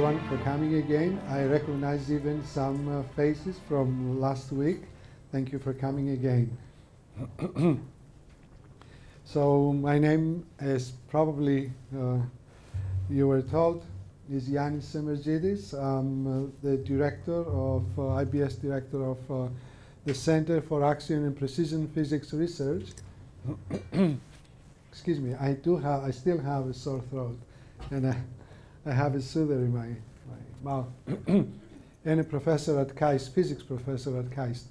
everyone for coming again. I recognize even some uh, faces from last week. Thank you for coming again. so my name is probably uh, you were told is Yannis Semertzidis. I'm uh, the director of uh, IBS director of uh, the Center for Axion and Precision Physics Research. Excuse me. I do have. I still have a sore throat, and I, I have a soother in my my mouth. and a professor at KAIST, physics professor at KAIST.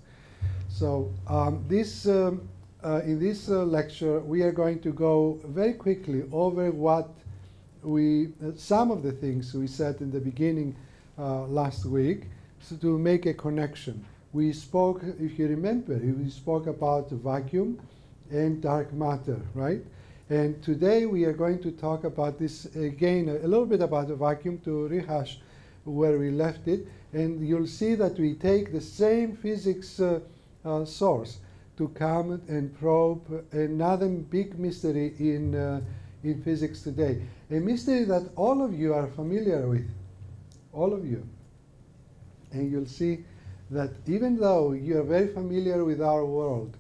So um, this, um, uh, in this uh, lecture, we are going to go very quickly over what we, uh, some of the things we said in the beginning uh, last week, so to make a connection. We spoke, if you remember, we spoke about vacuum and dark matter, right? And today we are going to talk about this again, a little bit about the vacuum to rehash where we left it. And you'll see that we take the same physics uh, uh, source to come and probe another big mystery in, uh, in physics today. A mystery that all of you are familiar with, all of you. And you'll see that even though you are very familiar with our world,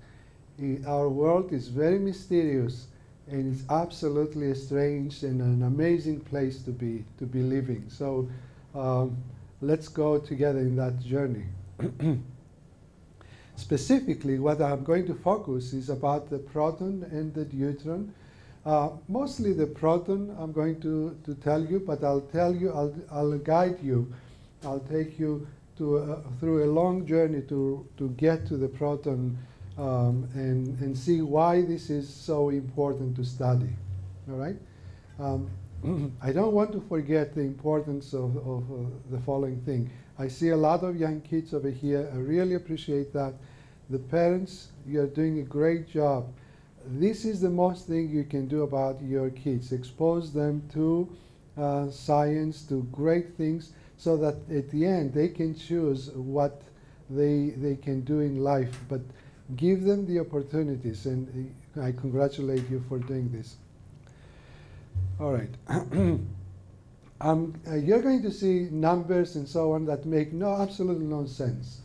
our world is very mysterious and it's absolutely a strange and an amazing place to be to be living. So um, let's go together in that journey. Specifically, what I'm going to focus is about the proton and the deuteron. Uh, mostly the proton I'm going to, to tell you, but I'll tell you, I'll, I'll guide you, I'll take you to through a long journey to, to get to the proton um, and, and see why this is so important to study. All right? Um, I don't want to forget the importance of, of uh, the following thing. I see a lot of young kids over here. I really appreciate that. The parents, you are doing a great job. This is the most thing you can do about your kids. Expose them to uh, science, to great things, so that at the end they can choose what they, they can do in life. But give them the opportunities, and I congratulate you for doing this. All right. um, uh, you're going to see numbers and so on that make no absolutely no sense.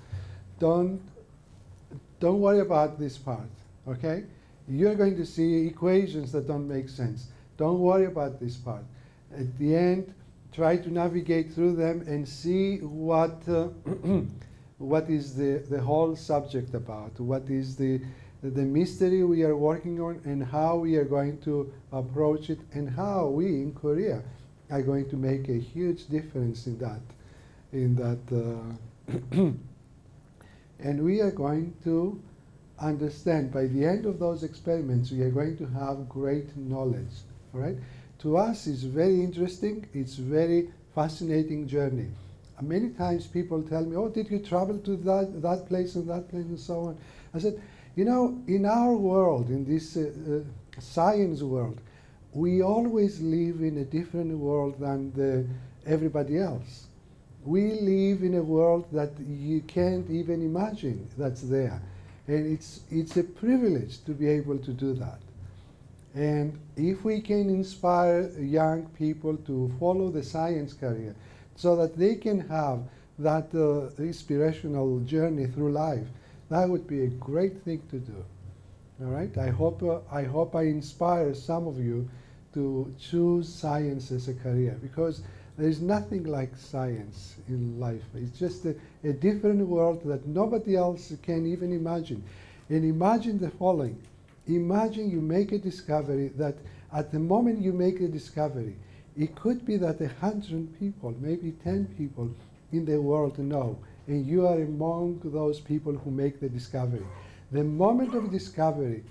Don't don't worry about this part. Okay? You're going to see equations that don't make sense. Don't worry about this part. At the end, try to navigate through them and see what uh, what is the the whole subject about. What is the the mystery we are working on and how we are going to approach it and how we in Korea are going to make a huge difference in that in that uh, and we are going to understand by the end of those experiments we are going to have great knowledge all right to us it's very interesting it's very fascinating journey many times people tell me oh did you travel to that that place and that place and so on i said you know, in our world, in this uh, uh, science world, we always live in a different world than the, everybody else. We live in a world that you can't even imagine that's there. And it's, it's a privilege to be able to do that. And if we can inspire young people to follow the science career so that they can have that uh, inspirational journey through life, that would be a great thing to do. All right. I hope uh, I hope I inspire some of you to choose science as a career because there is nothing like science in life. It's just a, a different world that nobody else can even imagine. And imagine the following. Imagine you make a discovery that at the moment you make a discovery, it could be that a hundred people, maybe ten people in the world know and you are among those people who make the discovery. The moment of discovery,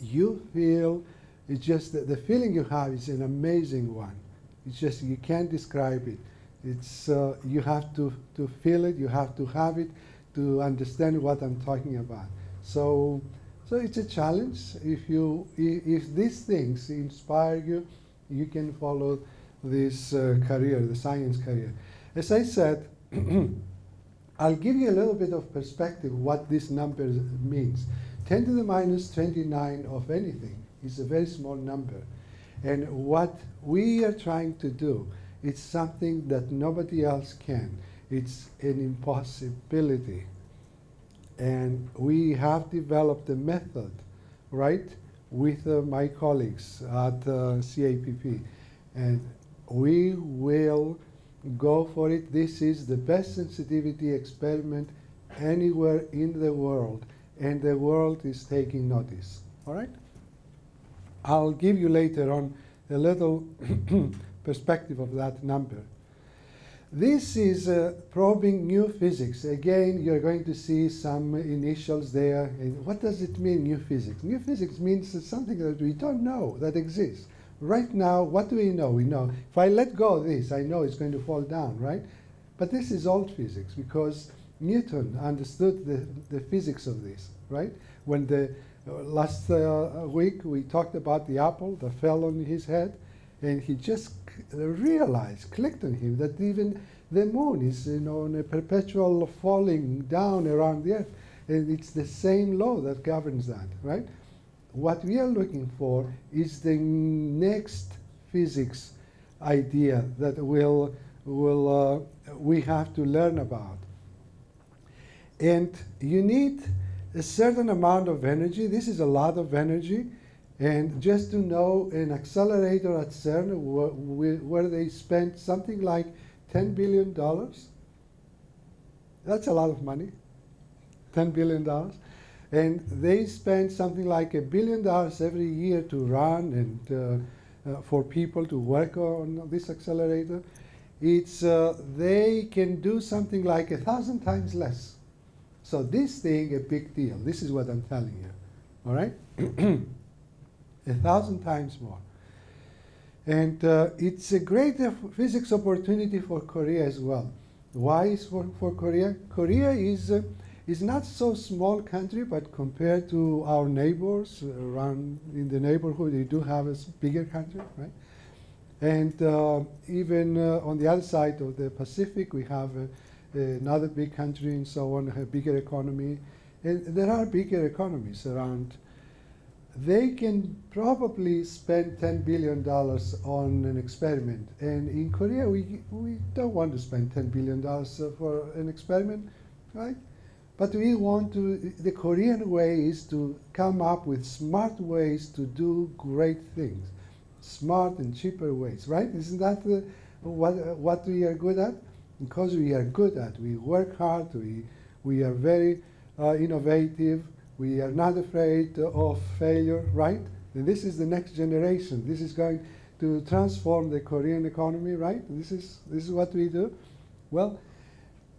you feel, it's just the, the feeling you have is an amazing one. It's just, you can't describe it. It's, uh, you have to, to feel it, you have to have it to understand what I'm talking about. So, so it's a challenge. If, you, if these things inspire you, you can follow this uh, career, the science career. As I said, I'll give you a little bit of perspective what this number means. 10 to the minus 29 of anything is a very small number. And what we are trying to do it's something that nobody else can. It's an impossibility. And we have developed a method, right, with uh, my colleagues at uh, CAPP. And we will go for it. This is the best sensitivity experiment anywhere in the world, and the world is taking notice. All right? I'll give you later on a little perspective of that number. This is uh, probing new physics. Again, you're going to see some initials there. And what does it mean, new physics? New physics means something that we don't know that exists. Right now, what do we know? We know if I let go of this, I know it's going to fall down, right? But this is old physics because Newton understood the, the physics of this, right? When the uh, last uh, week we talked about the apple that fell on his head, and he just realized, clicked on him that even the moon is, you know, in a perpetual falling down around the earth, and it's the same law that governs that, right? what we are looking for is the next physics idea that will, will uh, we have to learn about. And you need a certain amount of energy. This is a lot of energy. And just to know an accelerator at CERN wh where they spent something like $10 billion, that's a lot of money, $10 billion. And they spend something like a billion dollars every year to run and uh, uh, for people to work on this accelerator. It's, uh, they can do something like a thousand times less. So this thing, a big deal. This is what I'm telling you. All right? a thousand times more. And uh, it's a great physics opportunity for Korea as well. Why is for, for Korea? Korea is uh, it's not so small country, but compared to our neighbors around in the neighborhood, they do have a bigger country, right? And uh, even uh, on the other side of the Pacific, we have uh, another big country and so on, a bigger economy. And there are bigger economies around. They can probably spend $10 billion on an experiment. And in Korea, we, we don't want to spend $10 billion for an experiment, right? But we want to, the Korean way is to come up with smart ways to do great things. Smart and cheaper ways, right? Isn't that the, what, what we are good at? Because we are good at, we work hard, we, we are very uh, innovative, we are not afraid of failure, right? And this is the next generation. This is going to transform the Korean economy, right? This is, this is what we do. Well,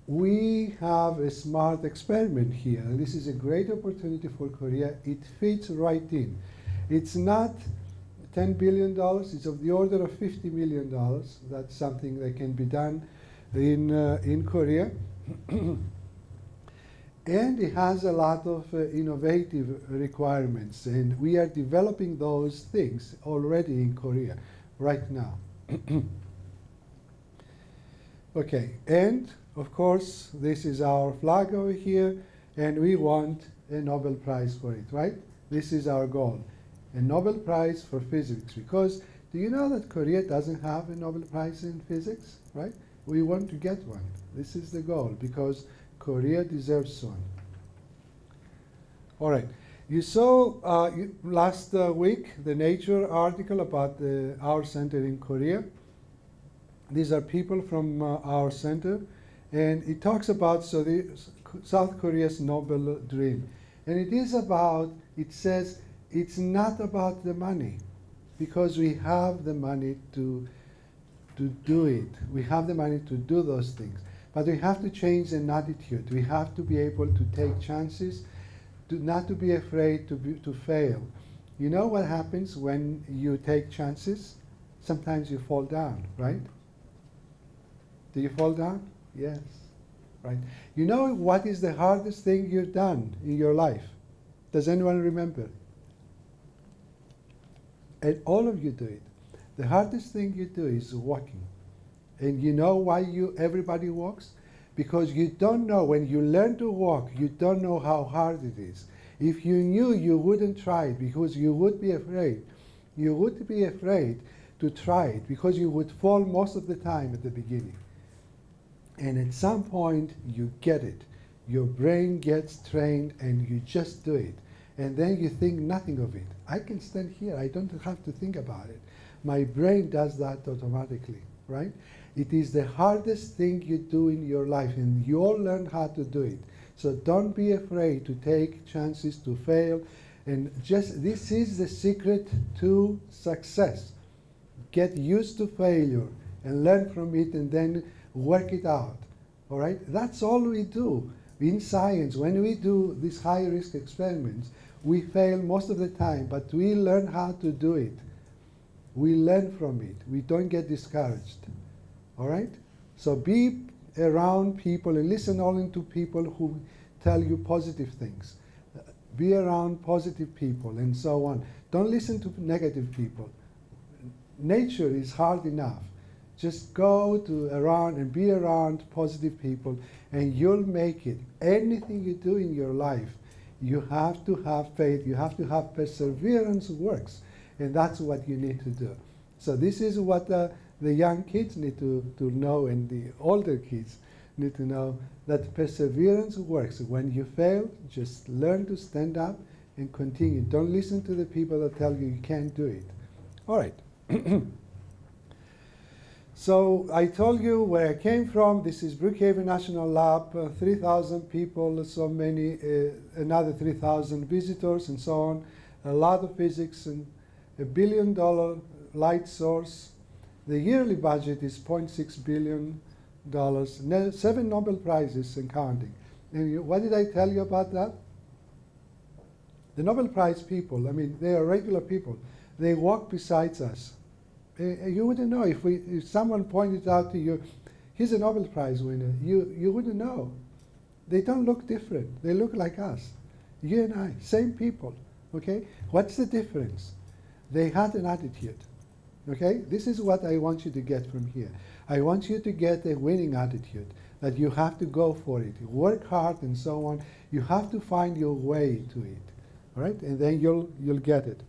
we have a smart experiment here, and this is a great opportunity for Korea. It fits right in. It's not $10 billion, it's of the order of $50 million. That's something that can be done in, uh, in Korea. and it has a lot of uh, innovative requirements, and we are developing those things already in Korea right now. okay, and of course, this is our flag over here, and we want a Nobel Prize for it, right? This is our goal, a Nobel Prize for physics. Because do you know that Korea doesn't have a Nobel Prize in physics, right? We want to get one. This is the goal, because Korea deserves one. All right. You saw uh, last uh, week the Nature article about the, our center in Korea. These are people from uh, our center and it talks about so the, South Korea's Nobel dream. And it is about, it says, it's not about the money, because we have the money to, to do it. We have the money to do those things. But we have to change an attitude. We have to be able to take chances, to not to be afraid to, be, to fail. You know what happens when you take chances? Sometimes you fall down, right? Do you fall down? Yes. Right? You know what is the hardest thing you've done in your life? Does anyone remember? And all of you do it. The hardest thing you do is walking. And you know why you everybody walks? Because you don't know when you learn to walk, you don't know how hard it is. If you knew, you wouldn't try it because you would be afraid. You would be afraid to try it because you would fall most of the time at the beginning. And at some point, you get it. Your brain gets trained and you just do it. And then you think nothing of it. I can stand here, I don't have to think about it. My brain does that automatically, right? It is the hardest thing you do in your life, and you all learn how to do it. So don't be afraid to take chances to fail. And just this is the secret to success. Get used to failure and learn from it and then work it out. All right? That's all we do. In science, when we do these high risk experiments, we fail most of the time, but we learn how to do it. We learn from it. We don't get discouraged. All right? So be around people and listen only to people who tell you positive things. Be around positive people and so on. Don't listen to negative people. Nature is hard enough. Just go to around and be around positive people and you'll make it. Anything you do in your life, you have to have faith, you have to have perseverance works. And that's what you need to do. So this is what uh, the young kids need to, to know and the older kids need to know that perseverance works. When you fail, just learn to stand up and continue. Don't listen to the people that tell you you can't do it. All right. so I told you where I came from. This is Brookhaven National Lab, uh, 3,000 people, so many, uh, another 3,000 visitors and so on. A lot of physics and a billion dollar light source. The yearly budget is 0.6 billion dollars, seven Nobel prizes and counting. And what did I tell you about that? The Nobel Prize people, I mean, they are regular people. They walk beside us. Uh, you wouldn't know if, we, if someone pointed out to you, he's a Nobel Prize winner. You, you wouldn't know. They don't look different. They look like us. You and I, same people. Okay? What's the difference? They had an attitude. Okay? This is what I want you to get from here. I want you to get a winning attitude that you have to go for it. work hard and so on. You have to find your way to it. All right? And then you'll you'll get it.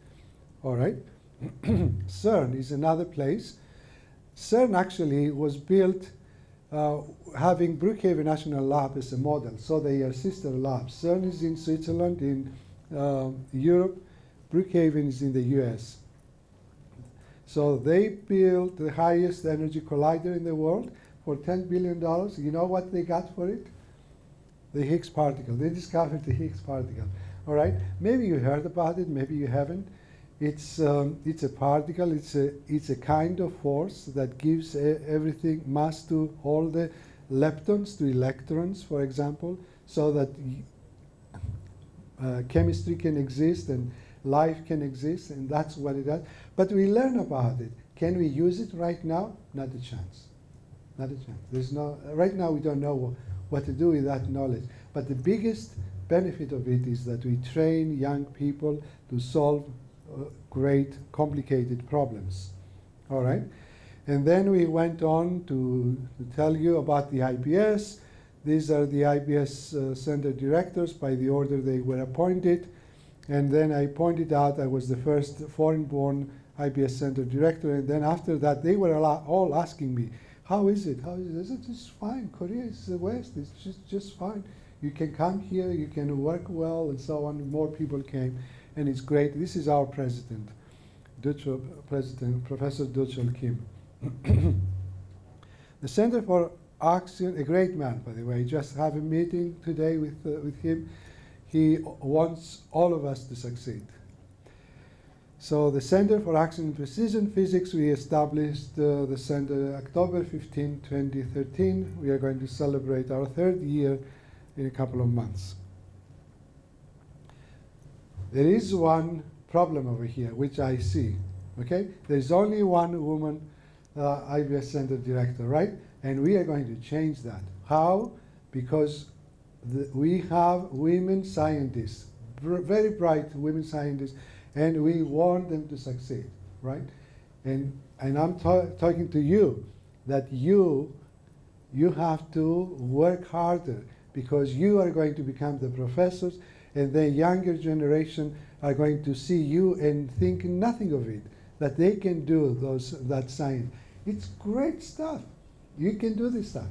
All right? CERN is another place. CERN actually was built uh, having Brookhaven National Lab as a model, so they are sister labs. CERN is in Switzerland, in uh, Europe. Brookhaven is in the US. So they built the highest energy collider in the world for $10 billion. You know what they got for it? The Higgs particle. They discovered the Higgs particle. All right? Maybe you heard about it, maybe you haven't. It's, um, it's a particle, it's a, it's a kind of force that gives everything mass to all the leptons to electrons, for example, so that uh, chemistry can exist and life can exist, and that's what it does. But we learn about it. Can we use it right now? Not a chance. Not a chance. There's no, right now we don't know what to do with that knowledge. But the biggest benefit of it is that we train young people to solve uh, great, complicated problems. All right? And then we went on to, to tell you about the IBS. These are the IBS uh, center directors by the order they were appointed. And then I pointed out I was the first foreign-born IBS Center director. And then after that, they were all asking me, how is it? How is it? It's fine. Korea is the West. It's just, just fine. You can come here. You can work well and so on. More people came. And it's great. This is our president, Doochul, President Professor Doochul Kim. the Center for Axion, a great man, by the way. Just have a meeting today with, uh, with him he wants all of us to succeed. So the Center for Axion and Precision Physics, we established uh, the center October 15, 2013. We are going to celebrate our third year in a couple of months. There is one problem over here, which I see. Okay, there's only one woman uh, IBS Center director, right? And we are going to change that. How? Because the, we have women scientists, very bright women scientists, and we want them to succeed, right? And, and I'm talking to you that you, you have to work harder because you are going to become the professors and the younger generation are going to see you and think nothing of it, that they can do those that science. It's great stuff. You can do this stuff.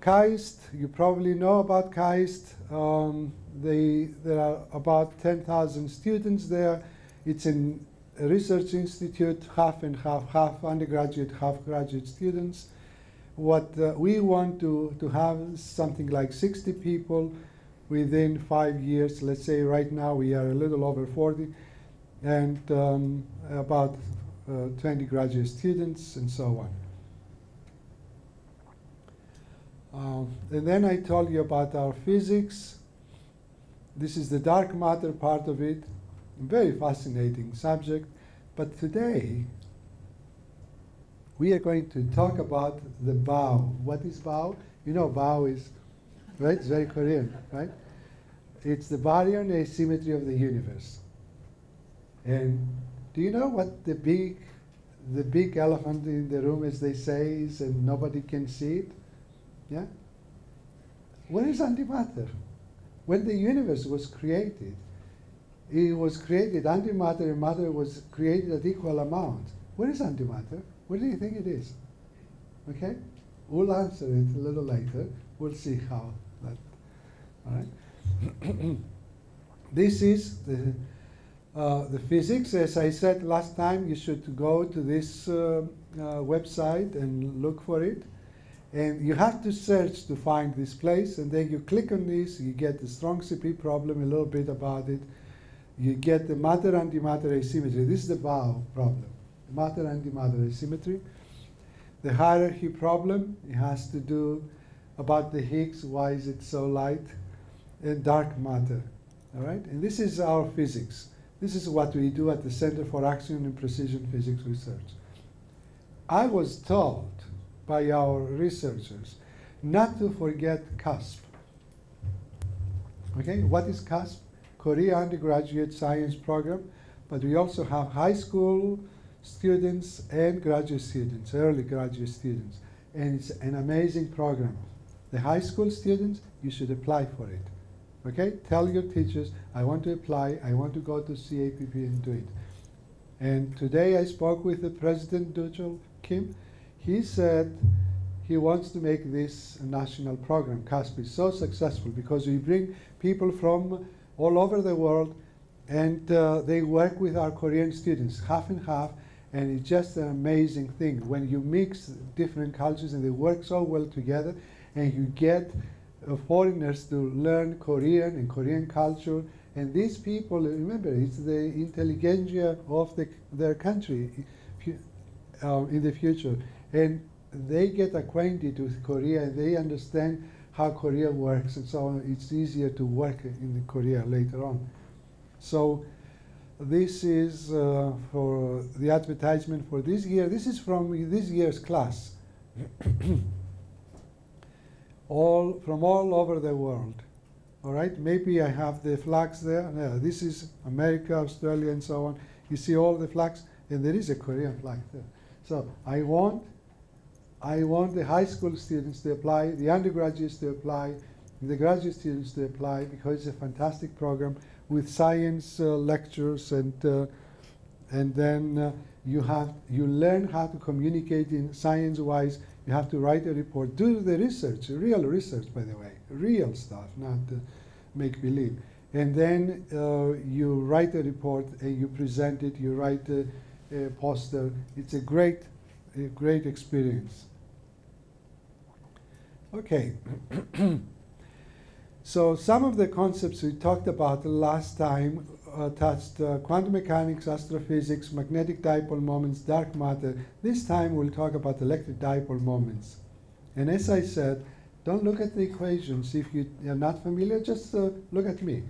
KAIST, you probably know about KAIST. Um, they, there are about 10,000 students there. It's a research institute, half and half, half undergraduate, half graduate students. What uh, we want to, to have something like 60 people within five years. Let's say right now we are a little over 40, and um, about uh, 20 graduate students and so on. Um, and then I told you about our physics. This is the dark matter part of it. Very fascinating subject. But today, we are going to talk about the bow. What is bow? You know, bow is, right? It's very Korean, right? It's the baryon asymmetry of the universe. And do you know what the big, the big elephant in the room, as they say, is, and nobody can see it? Yeah? Where is antimatter? When the universe was created, it was created, antimatter and matter was created at equal amount. Where is antimatter? Where do you think it is? Okay? We'll answer it a little later. We'll see how that, all right? this is the, uh, the physics. As I said last time, you should go to this uh, uh, website and look for it. And you have to search to find this place, and then you click on this, you get the strong CP problem, a little bit about it. You get the matter-antimatter asymmetry. This is the bow problem, matter-antimatter asymmetry. The hierarchy problem, it has to do about the Higgs, why is it so light, and dark matter, all right? And this is our physics. This is what we do at the Center for Axion and Precision Physics Research. I was told by our researchers not to forget CASP. Okay, what is CASP? Korea Undergraduate Science Program, but we also have high school students and graduate students, early graduate students. And it's an amazing program. The high school students, you should apply for it. Okay, tell your teachers, I want to apply, I want to go to CAPP and do it. And today I spoke with the President Doochul Kim, he said he wants to make this a national program. CASP is so successful because we bring people from all over the world and uh, they work with our Korean students, half and half, and it's just an amazing thing when you mix different cultures and they work so well together and you get uh, foreigners to learn Korean and Korean culture. And these people, remember, it's the intelligentsia of the, their country uh, in the future and they get acquainted with Korea and they understand how Korea works and so on. It's easier to work in Korea later on. So this is uh, for the advertisement for this year. This is from this year's class. all from all over the world. All right, maybe I have the flags there. Yeah, this is America, Australia, and so on. You see all the flags, and there is a Korean flag there. So I want I want the high school students to apply, the undergraduates to apply, the graduate students to apply because it's a fantastic program with science uh, lectures and uh, and then uh, you have you learn how to communicate in science-wise. You have to write a report, do the research, real research, by the way, real stuff, not make believe. And then uh, you write a report and you present it. You write a, a poster. It's a great, a great experience. Okay. so some of the concepts we talked about last time uh, touched uh, quantum mechanics, astrophysics, magnetic dipole moments, dark matter. This time we'll talk about electric dipole moments. And as I said, don't look at the equations. If you are not familiar, just uh, look at me.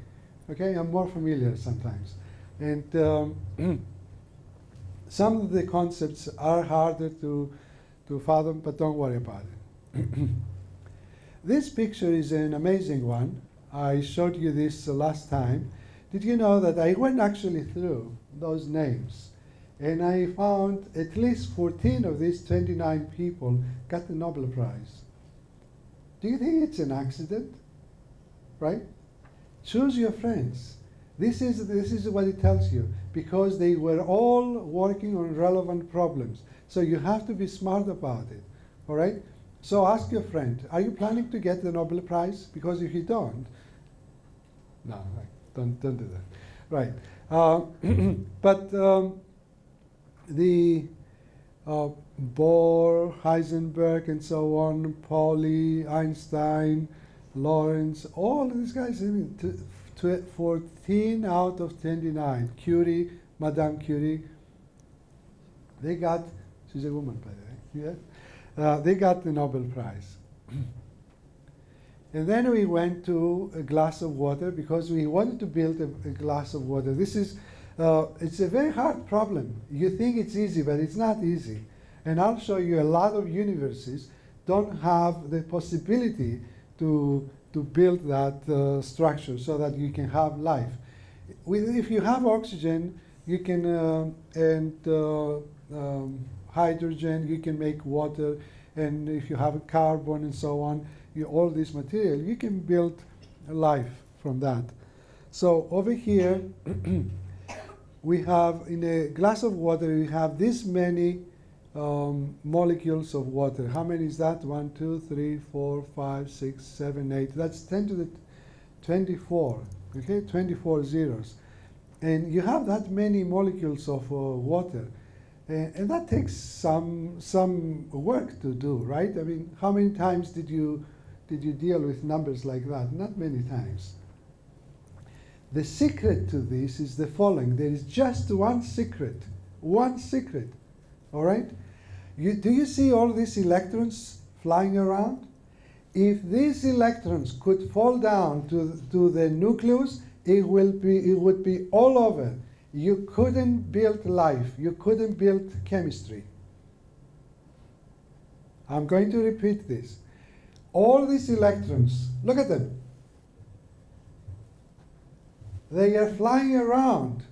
Okay, I'm more familiar sometimes. And um, some of the concepts are harder to, to fathom, but don't worry about it. This picture is an amazing one. I showed you this last time. Did you know that I went actually through those names and I found at least 14 of these 29 people got the Nobel Prize. Do you think it's an accident? Right? Choose your friends. This is, this is what it tells you, because they were all working on relevant problems. So you have to be smart about it, all right? So ask your friend, are you planning to get the Nobel Prize? Because if you don't, no, don't, don't do that. Right. Uh, but um, the uh, Bohr, Heisenberg, and so on, Pauli, Einstein, Lawrence, all these guys, I mean, 14 out of 29, Curie, Madame Curie, they got, she's a woman, by the way, yeah? Uh, they got the Nobel Prize. and then we went to a glass of water because we wanted to build a, a glass of water. This is, uh, it's a very hard problem. You think it's easy, but it's not easy. And I'll show you a lot of universes don't have the possibility to, to build that uh, structure so that you can have life. With, if you have oxygen, you can, uh, and uh, um, hydrogen, you can make water, and if you have carbon and so on, you, all this material, you can build life from that. So over here, we have in a glass of water, we have this many um, molecules of water. How many is that? One, two, three, four, five, six, seven, eight. That's 10 to the 24, okay? 24 zeros. And you have that many molecules of uh, water. And, and that takes some, some work to do, right? I mean, how many times did you, did you deal with numbers like that? Not many times. The secret to this is the following. There is just one secret, one secret, all right? You, do you see all these electrons flying around? If these electrons could fall down to, to the nucleus, it, will be, it would be all over. You couldn't build life. You couldn't build chemistry. I'm going to repeat this. All these electrons, look at them. They are flying around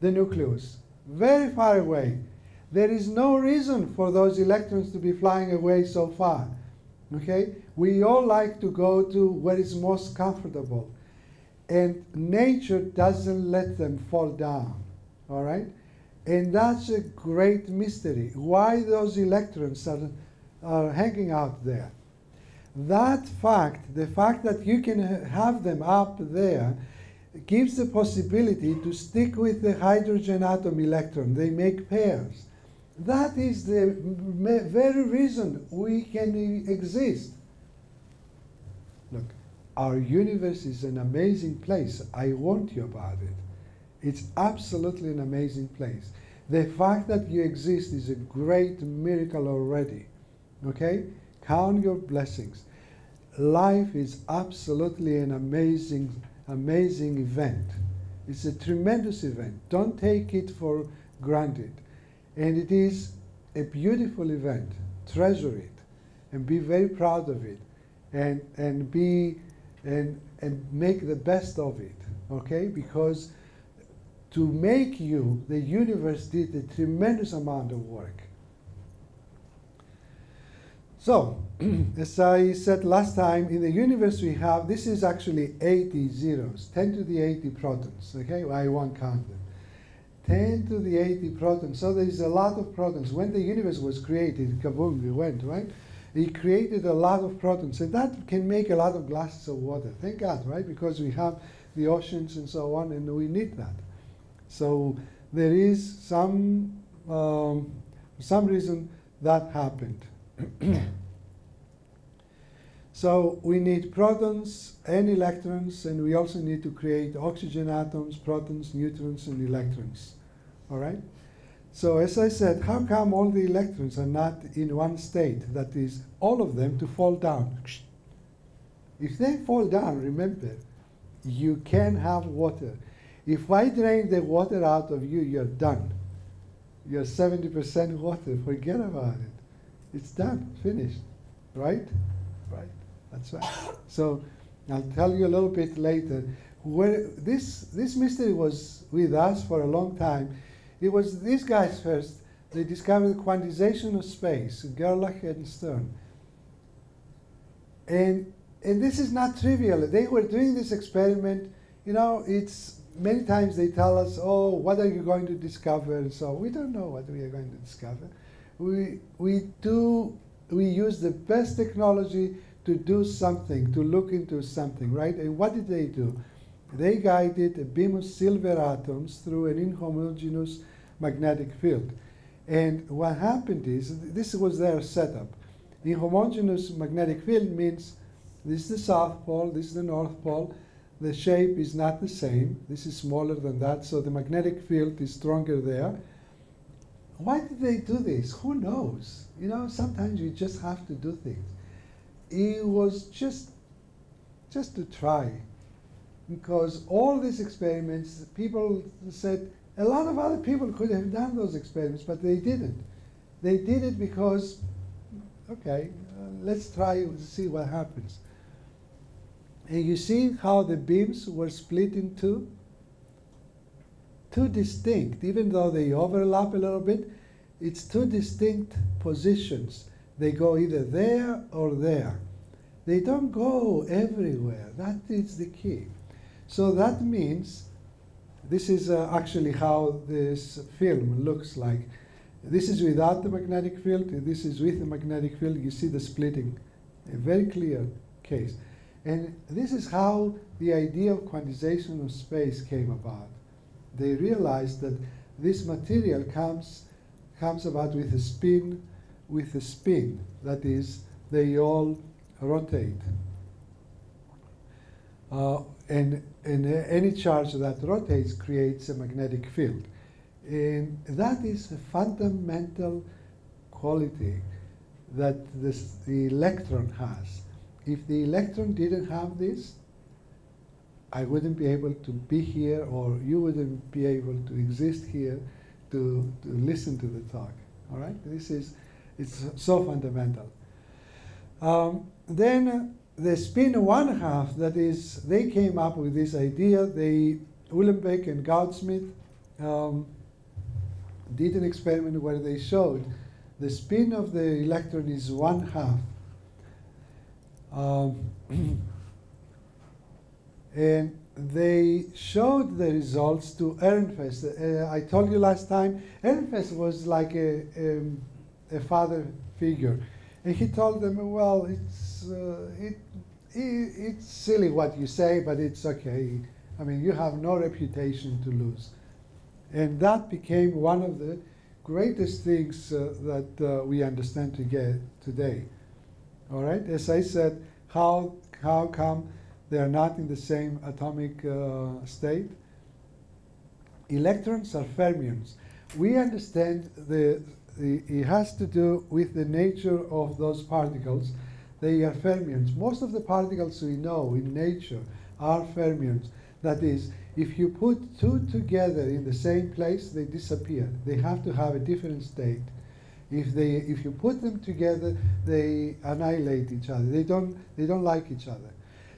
the nucleus, very far away. There is no reason for those electrons to be flying away so far. Okay? We all like to go to where it's most comfortable. And nature doesn't let them fall down. All right? And that's a great mystery. Why those electrons are, are hanging out there. That fact, the fact that you can have them up there, gives the possibility to stick with the hydrogen atom electron. They make pairs. That is the very reason we can exist. Our universe is an amazing place. I warned you about it. It's absolutely an amazing place. The fact that you exist is a great miracle already. Okay? Count your blessings. Life is absolutely an amazing, amazing event. It's a tremendous event. Don't take it for granted. And it is a beautiful event. Treasure it and be very proud of it and, and be and, and make the best of it. Okay? Because to make you, the universe did a tremendous amount of work. So, as I said last time, in the universe we have, this is actually 80 zeros, 10 to the 80 protons, okay? I won't count them. 10 to the 80 protons. So there is a lot of protons. When the universe was created, kaboom, we went, right? It created a lot of protons, and that can make a lot of glasses of water. Thank God, right? Because we have the oceans and so on, and we need that. So there is some, um, for some reason, that happened. so we need protons and electrons, and we also need to create oxygen atoms, protons, neutrons, and electrons. All right? So as I said, how come all the electrons are not in one state, that is, all of them to fall down? If they fall down, remember, you can have water. If I drain the water out of you, you're done. You're 70% water. Forget about it. It's done, finished. Right? Right. That's right. So I'll tell you a little bit later. Where this this mystery was with us for a long time it was these guys first. They discovered the quantization of space, Gerlach and Stern. And, and this is not trivial. They were doing this experiment, you know, it's many times they tell us, oh, what are you going to discover? And so we don't know what we are going to discover. We, we do, we use the best technology to do something, to look into something, right? And what did they do? They guided a beam of silver atoms through an inhomogeneous magnetic field. And what happened is, this was their setup. The inhomogeneous magnetic field means this is the South Pole, this is the North Pole. The shape is not the same. This is smaller than that, so the magnetic field is stronger there. Why did they do this? Who knows? You know, sometimes you just have to do things. It was just, just to try, because all these experiments, people said a lot of other people could have done those experiments, but they didn't. They did it because, okay, uh, let's try to see what happens. And you see how the beams were split in two? Two distinct, even though they overlap a little bit, it's two distinct positions. They go either there or there. They don't go everywhere. That is the key. So that means this is uh, actually how this film looks like. This is without the magnetic field, this is with the magnetic field. You see the splitting, a very clear case. And this is how the idea of quantization of space came about. They realized that this material comes, comes about with a spin, with a spin. That is, they all rotate. Uh, and, and any charge that rotates creates a magnetic field. And that is a fundamental quality that this, the electron has. If the electron didn't have this, I wouldn't be able to be here, or you wouldn't be able to exist here to, to listen to the talk. All right? This is it's so fundamental. Um, then the spin one half, that is, they came up with this idea. They, Uhlenbeck and Goudsmit um, did an experiment where they showed the spin of the electron is one half. Um, and they showed the results to Ehrenfest. Uh, I told you last time, Ehrenfest was like a, a, a father figure. And he told them, well, it's, uh, it, it, it's silly what you say, but it's okay. I mean, you have no reputation to lose. And that became one of the greatest things uh, that uh, we understand to get today. All right, as I said, how, how come they are not in the same atomic uh, state? Electrons are fermions. We understand the, it has to do with the nature of those particles. They are fermions. Most of the particles we know in nature are fermions. That is, if you put two together in the same place, they disappear. They have to have a different state. If they, if you put them together, they annihilate each other. They don't, they don't like each other.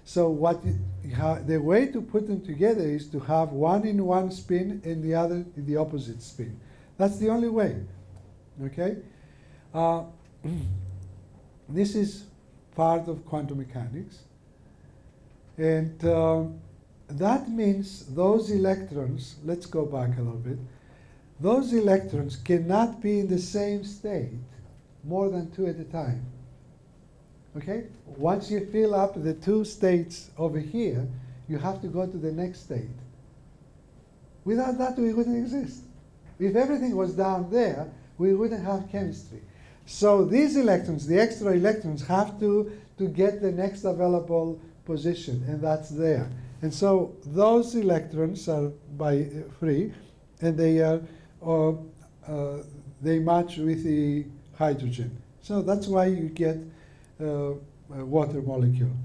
So what the way to put them together is to have one in one spin and the other in the opposite spin. That's the only way. Okay. Uh, this is part of quantum mechanics, and. Uh, that means those electrons, let's go back a little bit, those electrons cannot be in the same state more than two at a time. Okay? Once you fill up the two states over here, you have to go to the next state. Without that, we wouldn't exist. If everything was down there, we wouldn't have chemistry. So these electrons, the extra electrons, have to, to get the next available position, and that's there. And so those electrons are by uh, free, and they are uh, uh, they match with the hydrogen. So that's why you get uh, a water molecule.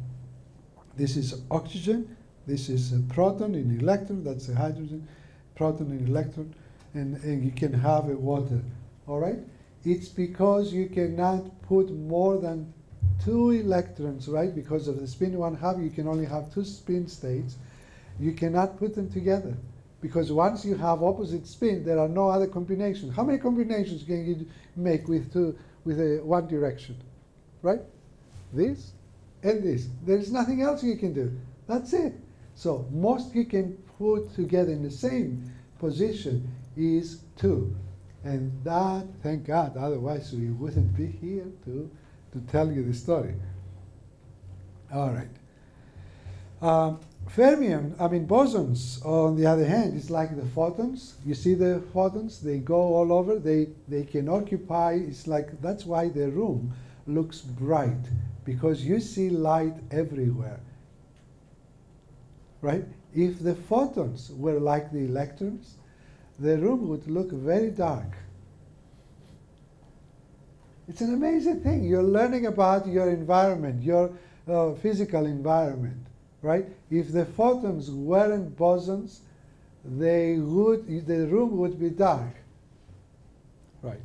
This is oxygen. This is a proton and electron. That's a hydrogen, proton and electron, and, and you can have a water. All right. It's because you cannot put more than two electrons, right? Because of the spin one half, you can only have two spin states. You cannot put them together. Because once you have opposite spin, there are no other combinations. How many combinations can you make with two, with a one direction? Right? This and this. There is nothing else you can do. That's it. So most you can put together in the same position is 2. And that, thank God, otherwise we wouldn't be here to, to tell you the story. All right. Um, fermion, I mean bosons, on the other hand, is like the photons. You see the photons? They go all over. They, they can occupy, it's like, that's why the room looks bright, because you see light everywhere. Right? If the photons were like the electrons, the room would look very dark. It's an amazing thing. You're learning about your environment, your uh, physical environment, right? If the photons weren't bosons, they would, the room would be dark, right?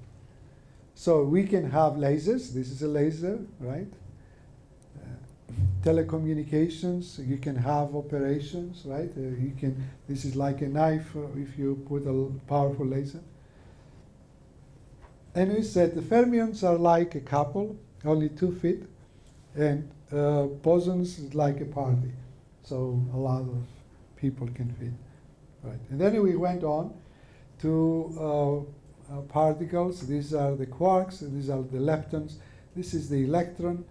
So we can have lasers. This is a laser, right? Telecommunications, you can have operations, right? Uh, you can, this is like a knife uh, if you put a powerful laser. And we said the fermions are like a couple, only two feet, and uh, bosons is like a party. So a lot of people can fit, right? And then we went on to uh, uh, particles. These are the quarks, these are the leptons. This is the electron,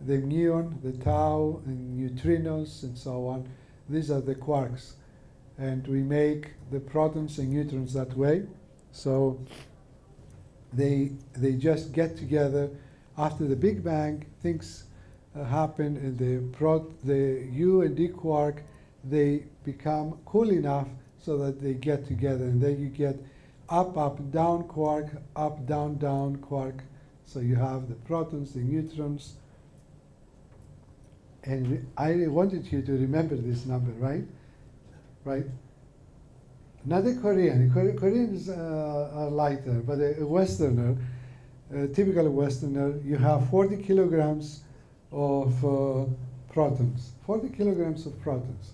the muon, the tau, and neutrinos, and so on. These are the quarks. And we make the protons and neutrons that way. So they, they just get together. After the Big Bang, things uh, happen, and the, prot the U and D quark, they become cool enough so that they get together. And then you get up, up, down quark, up, down, down quark. So you have the protons, the neutrons, and I wanted you to remember this number, right? Right? Not a Korean. Koreans uh, are lighter, but a, Westerner, a typical Westerner, you have 40 kilograms of uh, protons. 40 kilograms of protons.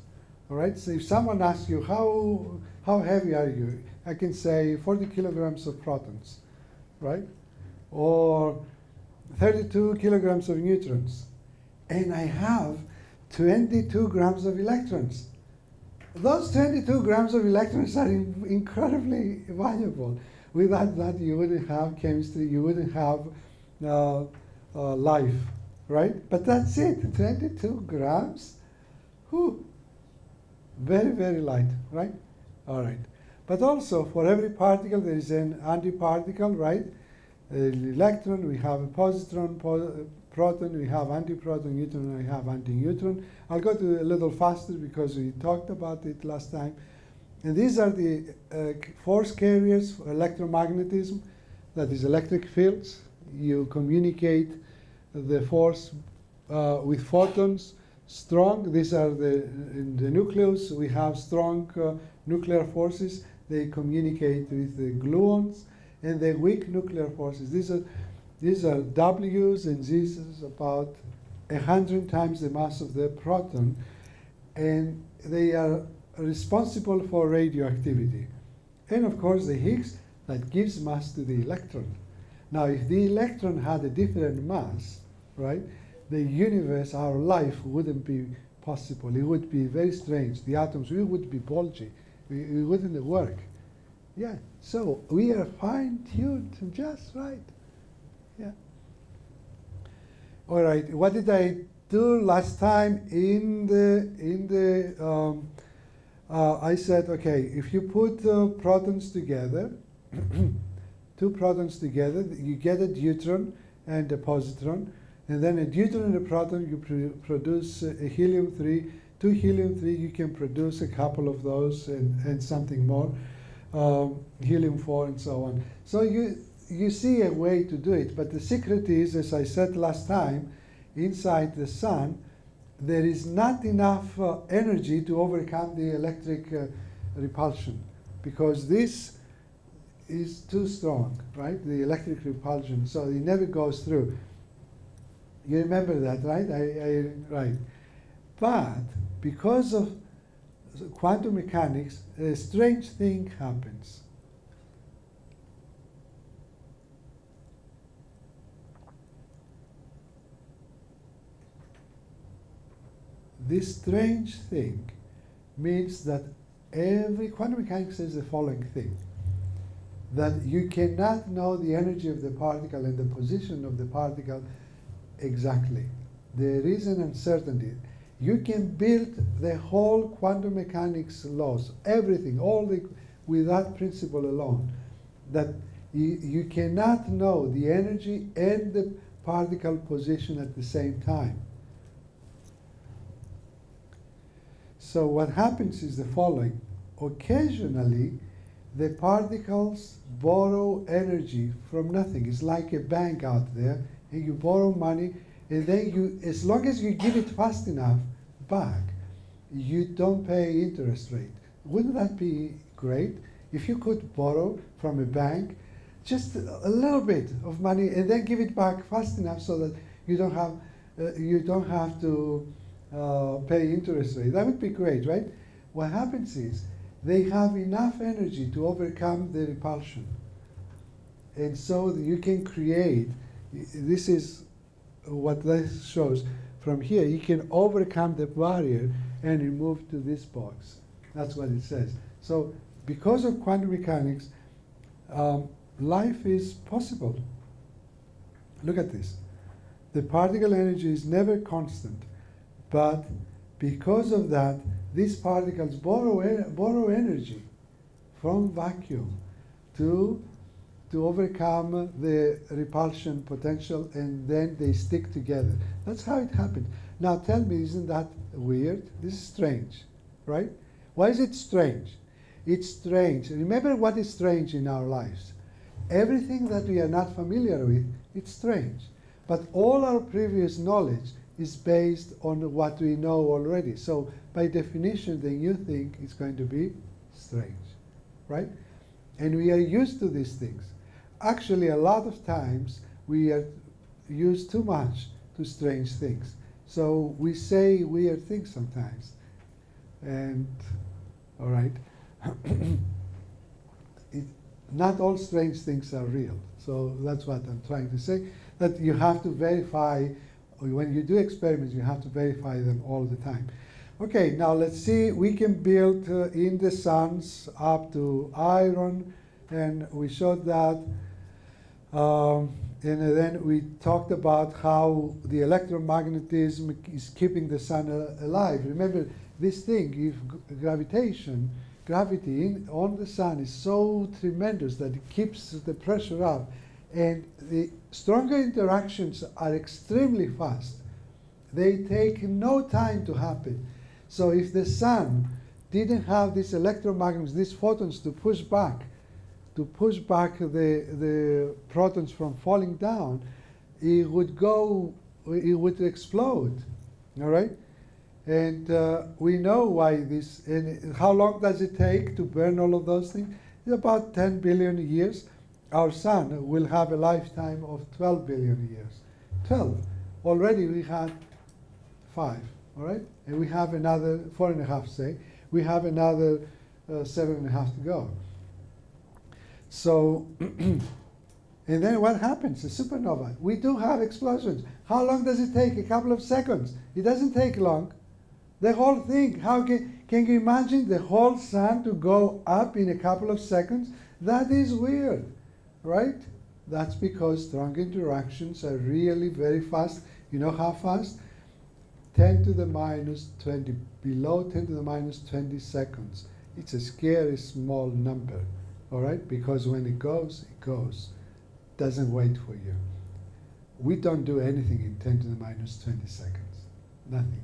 All right. So if someone asks you how how heavy are you, I can say 40 kilograms of protons, right? Or 32 kilograms of neutrons and I have 22 grams of electrons. Those 22 grams of electrons are in, incredibly valuable. Without that, you wouldn't have chemistry, you wouldn't have uh, uh, life, right? But that's it, 22 grams. Whew. Very, very light, right? All right. But also, for every particle, there is an antiparticle, right? An electron, we have a positron, po proton, we have antiproton, neutron, we have antineutron. I'll go to a little faster because we talked about it last time. And these are the uh, force carriers for electromagnetism, that is electric fields. You communicate the force uh, with photons, strong. These are the, in the nucleus, we have strong uh, nuclear forces. They communicate with the gluons and the weak nuclear forces. These are these are W's and Z's is about a hundred times the mass of the proton, and they are responsible for radioactivity. And of course, the Higgs that gives mass to the electron. Now, if the electron had a different mass, right, the universe, our life wouldn't be possible. It would be very strange. The atoms, we would be bulgy. We, it wouldn't work. Yeah, so we are fine tuned just right. Yeah. All right. What did I do last time in the in the? Um, uh, I said, okay, if you put uh, protons together, two protons together, you get a deuteron and a positron, and then a deuteron and a proton, you pr produce a helium three. Two helium three, you can produce a couple of those and, and something more, um, helium four and so on. So you you see a way to do it, but the secret is, as I said last time, inside the sun, there is not enough uh, energy to overcome the electric uh, repulsion because this is too strong, right? The electric repulsion, so it never goes through. You remember that, right? I, I, right. But because of quantum mechanics, a strange thing happens. This strange thing means that every quantum mechanics says the following thing that you cannot know the energy of the particle and the position of the particle exactly. There is an uncertainty. You can build the whole quantum mechanics laws, everything, all the, with that principle alone, that you, you cannot know the energy and the particle position at the same time. So what happens is the following. Occasionally, the particles borrow energy from nothing. It's like a bank out there, and you borrow money, and then you, as long as you give it fast enough back, you don't pay interest rate. Wouldn't that be great? If you could borrow from a bank just a little bit of money and then give it back fast enough so that you don't have uh, you don't have to uh, pay interest rate. That would be great, right? What happens is they have enough energy to overcome the repulsion. And so you can create, this is what this shows. From here, you can overcome the barrier and remove to this box. That's what it says. So because of quantum mechanics, um, life is possible. Look at this. The particle energy is never constant, but because of that, these particles borrow, borrow energy from vacuum to, to overcome the repulsion potential and then they stick together. That's how it happens. Now tell me, isn't that weird? This is strange, right? Why is it strange? It's strange. Remember what is strange in our lives. Everything that we are not familiar with, it's strange. But all our previous knowledge is based on what we know already. So by definition, the new thing is going to be strange, right? And we are used to these things. Actually, a lot of times we are used too much to strange things. So we say weird things sometimes. And, all right, it, not all strange things are real. So that's what I'm trying to say, that you have to verify when you do experiments, you have to verify them all the time. Okay, now let's see, we can build uh, in the suns up to iron, and we showed that. Um, and then we talked about how the electromagnetism is keeping the sun uh, alive. Remember, this thing, if gravitation, gravity in, on the sun is so tremendous that it keeps the pressure up and the stronger interactions are extremely fast. They take no time to happen. So if the sun didn't have these electromagnets, these photons to push back, to push back the, the protons from falling down, it would go, it would explode, all right? And uh, we know why this, and how long does it take to burn all of those things? It's about 10 billion years our sun will have a lifetime of 12 billion years. 12. Already we had five, all right? And we have another four and a half, say. We have another uh, seven and a half to go. So, and then what happens? A supernova. We do have explosions. How long does it take? A couple of seconds. It doesn't take long. The whole thing, how can, can you imagine the whole sun to go up in a couple of seconds? That is weird right? That's because strong interactions are really very fast. You know how fast? 10 to the minus 20, below 10 to the minus 20 seconds. It's a scary small number, all right? Because when it goes, it goes. Doesn't wait for you. We don't do anything in 10 to the minus 20 seconds. Nothing,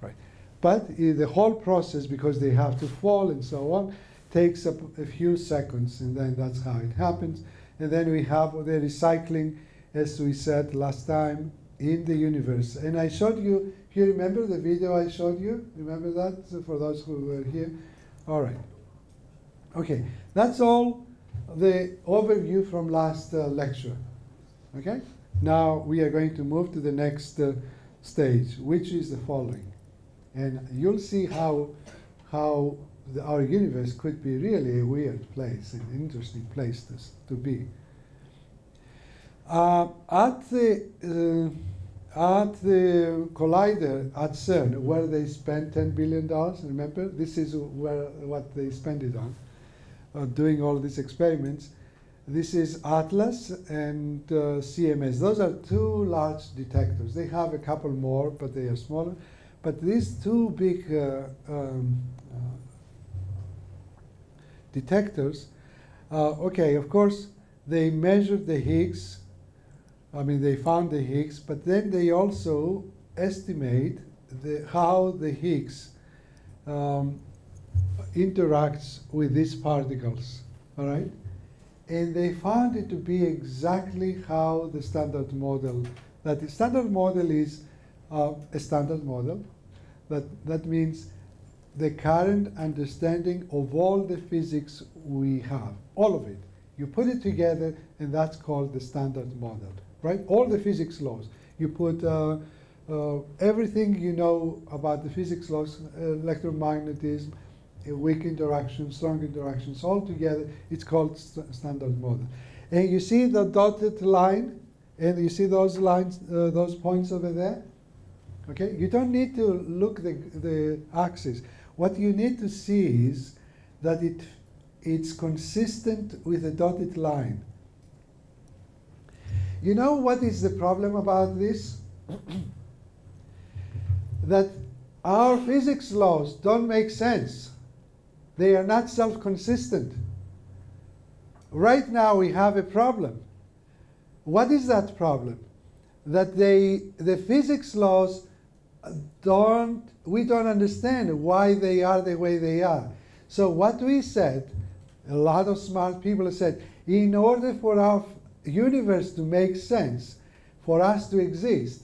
right? But uh, the whole process, because they have to fall and so on, takes a, a few seconds, and then that's how it happens. And then we have the recycling, as we said last time, in the universe. And I showed you, you remember the video I showed you? Remember that for those who were here? All right. Okay, that's all the overview from last uh, lecture. Okay? Now we are going to move to the next uh, stage, which is the following. And you'll see how, how the, our universe could be really a weird place, an interesting place to, to be. Uh, at the, uh, at the collider at CERN, where they spent $10 billion, remember? This is where, what they spend it on, uh, doing all these experiments. This is ATLAS and uh, CMS. Those are two large detectors. They have a couple more, but they are smaller. But these two big uh, um, detectors, uh, okay, of course, they measured the Higgs. I mean, they found the Higgs, but then they also estimate the, how the Higgs um, interacts with these particles. All right? And they found it to be exactly how the standard model, that the standard model is uh, a standard model. That, that means the current understanding of all the physics we have, all of it. You put it together, and that's called the standard model, right? All the physics laws. You put uh, uh, everything you know about the physics laws, electromagnetism, weak interactions, strong interactions, all together, it's called st standard model. And you see the dotted line, and you see those lines, uh, those points over there? Okay, you don't need to look the, the axis. What you need to see is that it it's consistent with the dotted line. You know what is the problem about this? that our physics laws don't make sense. They are not self-consistent. Right now we have a problem. What is that problem? That they, the physics laws don't, we don't understand why they are the way they are. So what we said a lot of smart people said, in order for our universe to make sense, for us to exist,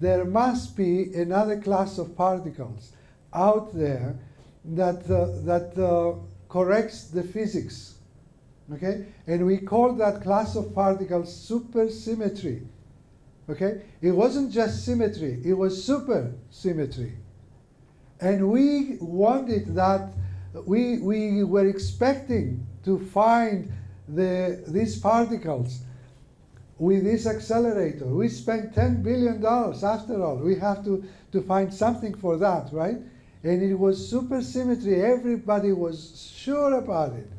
there must be another class of particles out there that, uh, that uh, corrects the physics. Okay? And we call that class of particles supersymmetry. Okay? It wasn't just symmetry, it was supersymmetry. And we wanted that we, we were expecting to find the, these particles with this accelerator. We spent $10 billion after all. We have to, to find something for that, right? And it was supersymmetry. Everybody was sure about it.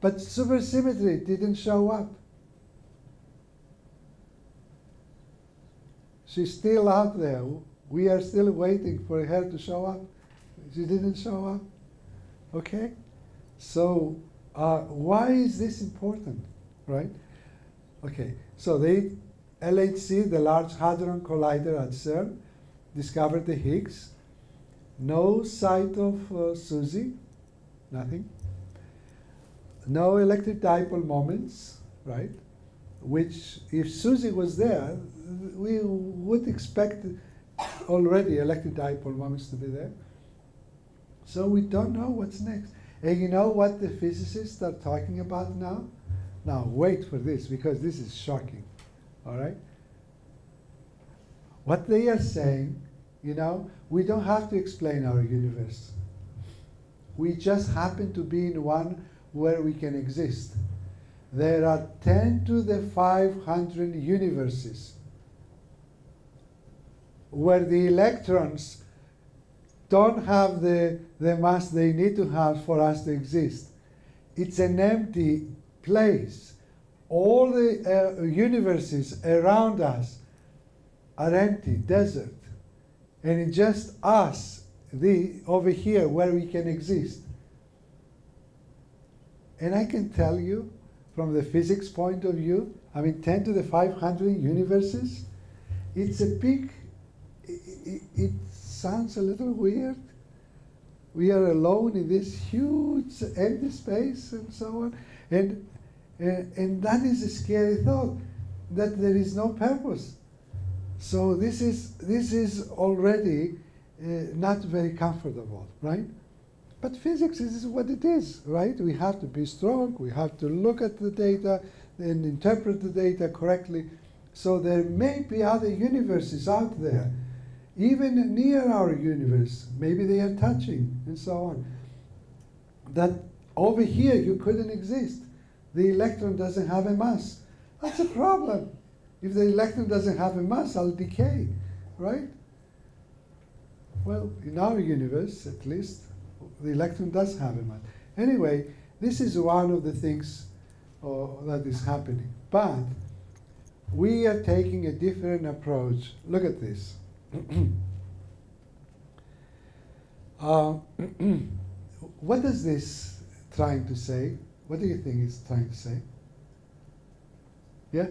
But supersymmetry didn't show up. She's still out there. We are still waiting for her to show up. She didn't show up. Okay? So uh, why is this important, right? Okay, so they, LHC, the Large Hadron Collider at CERN, discovered the Higgs. No sight of uh, SUSY, nothing. No electric dipole moments, right? Which, if SUSY was there, we would expect already electric dipole to be there. So we don't know what's next. And you know what the physicists are talking about now? Now, wait for this because this is shocking. All right? What they are saying, you know, we don't have to explain our universe. We just happen to be in one where we can exist. There are 10 to the 500 universes where the electrons don't have the, the mass they need to have for us to exist. It's an empty place. All the uh, universes around us are empty, desert. And it's just us, the, over here, where we can exist. And I can tell you, from the physics point of view, I mean, 10 to the 500 universes, it's a big, it, sounds a little weird. We are alone in this huge empty space and so on. And, and, and that is a scary thought, that there is no purpose. So this is, this is already uh, not very comfortable, right? But physics is what it is, right? We have to be strong, we have to look at the data and interpret the data correctly. So there may be other universes out there even near our universe, maybe they are touching and so on. That over here you couldn't exist. The electron doesn't have a mass. That's a problem. If the electron doesn't have a mass, I'll decay, right? Well, in our universe, at least, the electron does have a mass. Anyway, this is one of the things uh, that is happening. But we are taking a different approach. Look at this. Uh, what is this trying to say? What do you think it's trying to say? Yeah?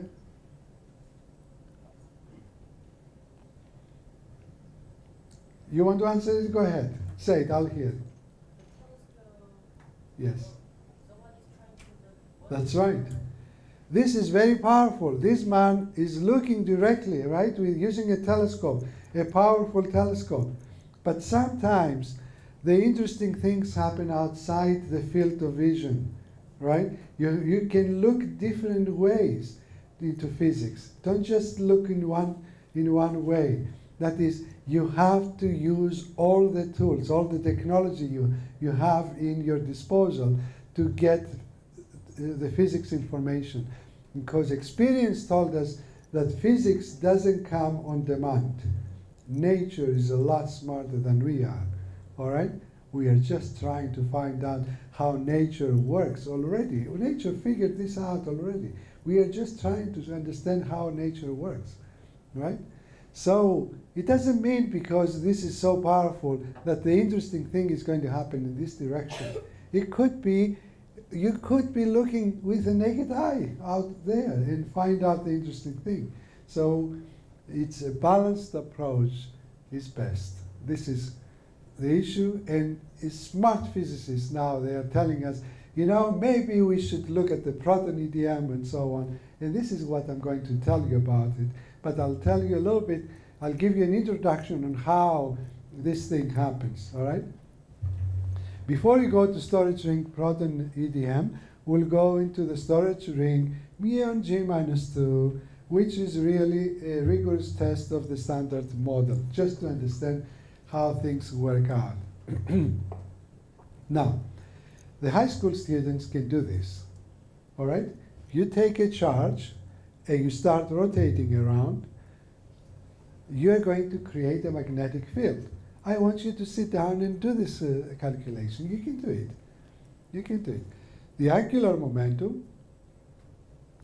You want to answer it? Go ahead. Say it, I'll hear. Yes. That's right. This is very powerful. This man is looking directly, right, with using a telescope, a powerful telescope. But sometimes the interesting things happen outside the field of vision, right? You, you can look different ways into physics. Don't just look in one, in one way. That is, you have to use all the tools, all the technology you, you have in your disposal to get the physics information. Because experience told us that physics doesn't come on demand. Nature is a lot smarter than we are. All right? We are just trying to find out how nature works already. Nature figured this out already. We are just trying to understand how nature works. Right? So it doesn't mean because this is so powerful that the interesting thing is going to happen in this direction. It could be, you could be looking with a naked eye out there and find out the interesting thing. So it's a balanced approach is best. This is the issue, and smart physicists now they are telling us, you know, maybe we should look at the proton EDM and so on. And this is what I'm going to tell you about it but I'll tell you a little bit, I'll give you an introduction on how this thing happens, all right? Before you go to storage ring proton EDM, we'll go into the storage ring muon G minus 2, which is really a rigorous test of the standard model, just to understand how things work out. now, the high school students can do this, all right? You take a charge and you start rotating around, you're going to create a magnetic field. I want you to sit down and do this uh, calculation. You can do it. You can do it. The angular momentum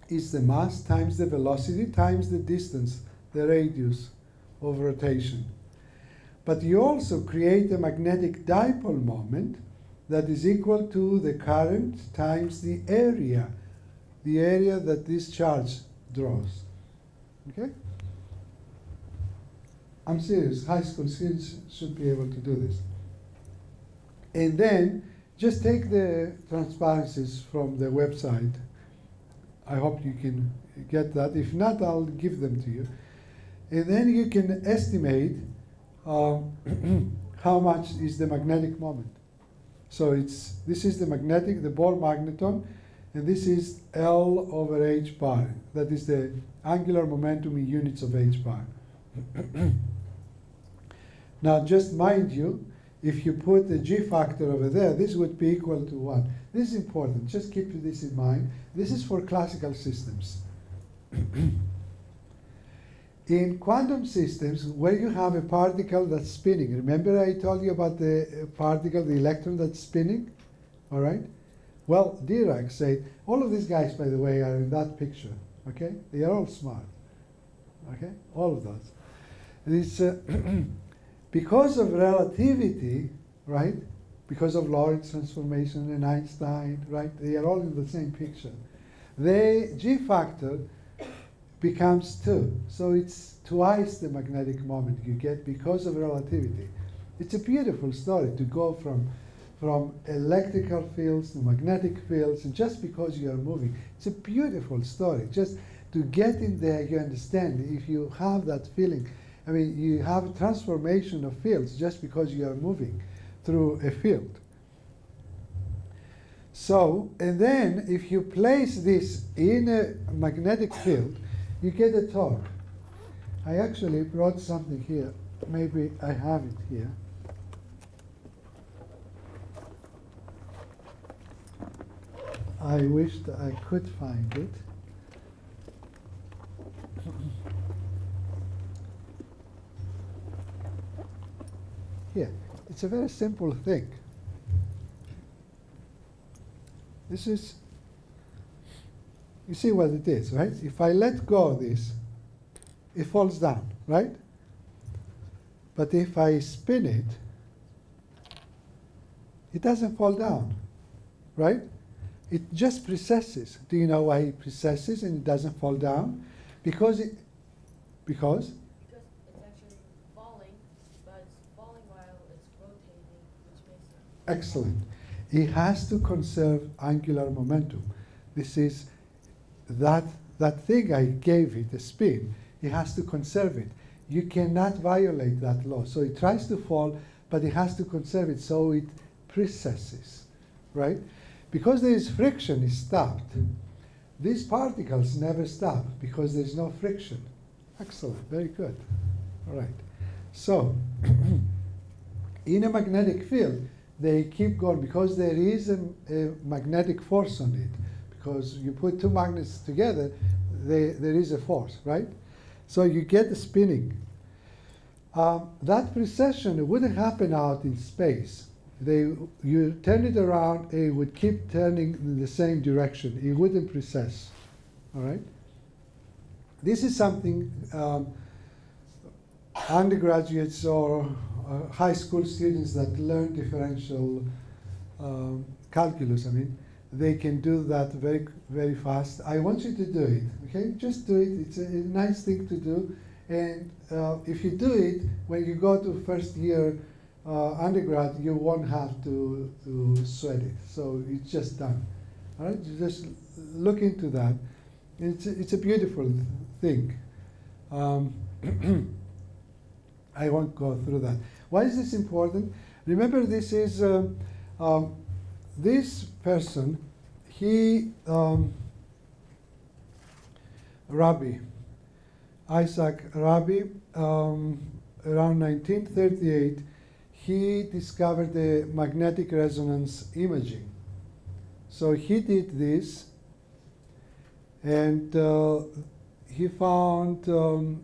is the mass times the velocity times the distance, the radius of rotation. But you also create a magnetic dipole moment that is equal to the current times the area, the area that this charge draws. Okay? I'm serious. High school students should be able to do this. And then just take the transparencies from the website. I hope you can get that. If not, I'll give them to you. And then you can estimate um, how much is the magnetic moment. So it's this is the magnetic, the Bohr magneton, and this is L over h bar. That is the angular momentum in units of h bar. now, just mind you, if you put the g factor over there, this would be equal to 1. This is important. Just keep this in mind. This is for classical systems. in quantum systems, where you have a particle that's spinning, remember I told you about the particle, the electron that's spinning? All right? Well, Dirac said, all of these guys, by the way, are in that picture. Okay? They are all smart. Okay? All of those. And it's uh, because of relativity, right? Because of Lorentz transformation and Einstein, right? They are all in the same picture. The G factor becomes 2. So it's twice the magnetic moment you get because of relativity. It's a beautiful story to go from from electrical fields to magnetic fields, and just because you are moving. It's a beautiful story. Just to get in there, you understand, if you have that feeling, I mean, you have a transformation of fields just because you are moving through a field. So, and then if you place this in a magnetic field, you get a torque. I actually brought something here. Maybe I have it here. I wished I could find it. Here. It's a very simple thing. This is, you see what it is, right? If I let go of this, it falls down, right? But if I spin it, it doesn't fall down, right? It just precesses. Do you know why it precesses and it doesn't fall down? Because it, because? Because it's actually falling, but it's falling while it's rotating, which makes it. Excellent. It has to conserve angular momentum. This is that, that thing I gave it, the spin, it has to conserve it. You cannot violate that law. So it tries to fall, but it has to conserve it so it precesses, right? Because there is friction, it stopped. These particles never stop because there's no friction. Excellent, very good. All right. So, in a magnetic field, they keep going because there is a, a, magnetic force on it. Because you put two magnets together, they, there is a force, right? So you get the spinning. Um, that precession wouldn't happen out in space. They, you turn it around, it would keep turning in the same direction. It wouldn't precess. All right. This is something um, undergraduates or uh, high school students that learn differential um, calculus. I mean, they can do that very very fast. I want you to do it. Okay, just do it. It's a, a nice thing to do. And uh, if you do it when you go to first year uh, undergrad, you won't have to, to sweat it. So it's just done. All right, you just look into that. It's a, it's a beautiful thing. Um, I won't go through that. Why is this important? Remember, this is uh, um, this person. He um, Rabi, Isaac Rabi, um, around 1938 he discovered the magnetic resonance imaging. So he did this, and uh, he found, um,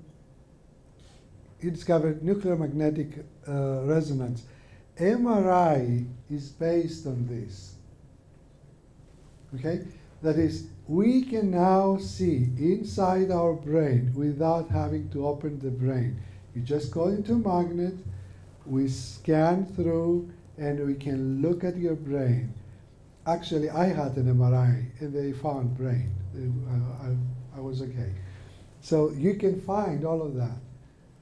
he discovered nuclear magnetic uh, resonance. MRI is based on this. Okay? That is, we can now see inside our brain without having to open the brain. You just go into a magnet, we scan through and we can look at your brain. Actually, I had an MRI and they found brain. I, I, I was okay. So you can find all of that,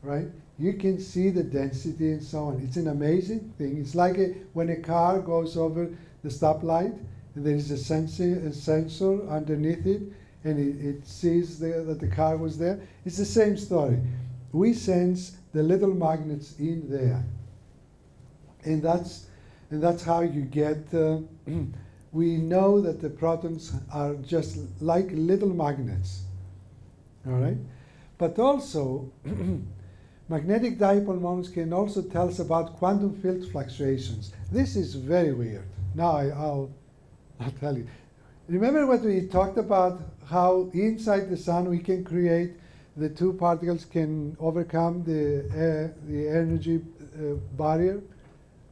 right? You can see the density and so on. It's an amazing thing. It's like a, when a car goes over the stoplight, and there is a sensor, a sensor underneath it, and it, it sees the, that the car was there. It's the same story. We sense the little magnets in there. And that's, and that's how you get, uh, we know that the protons are just like little magnets. All right? But also, magnetic dipole moments can also tell us about quantum field fluctuations. This is very weird. Now I, will I'll tell you. Remember what we talked about, how inside the sun we can create the two particles can overcome the, uh, the energy uh, barrier,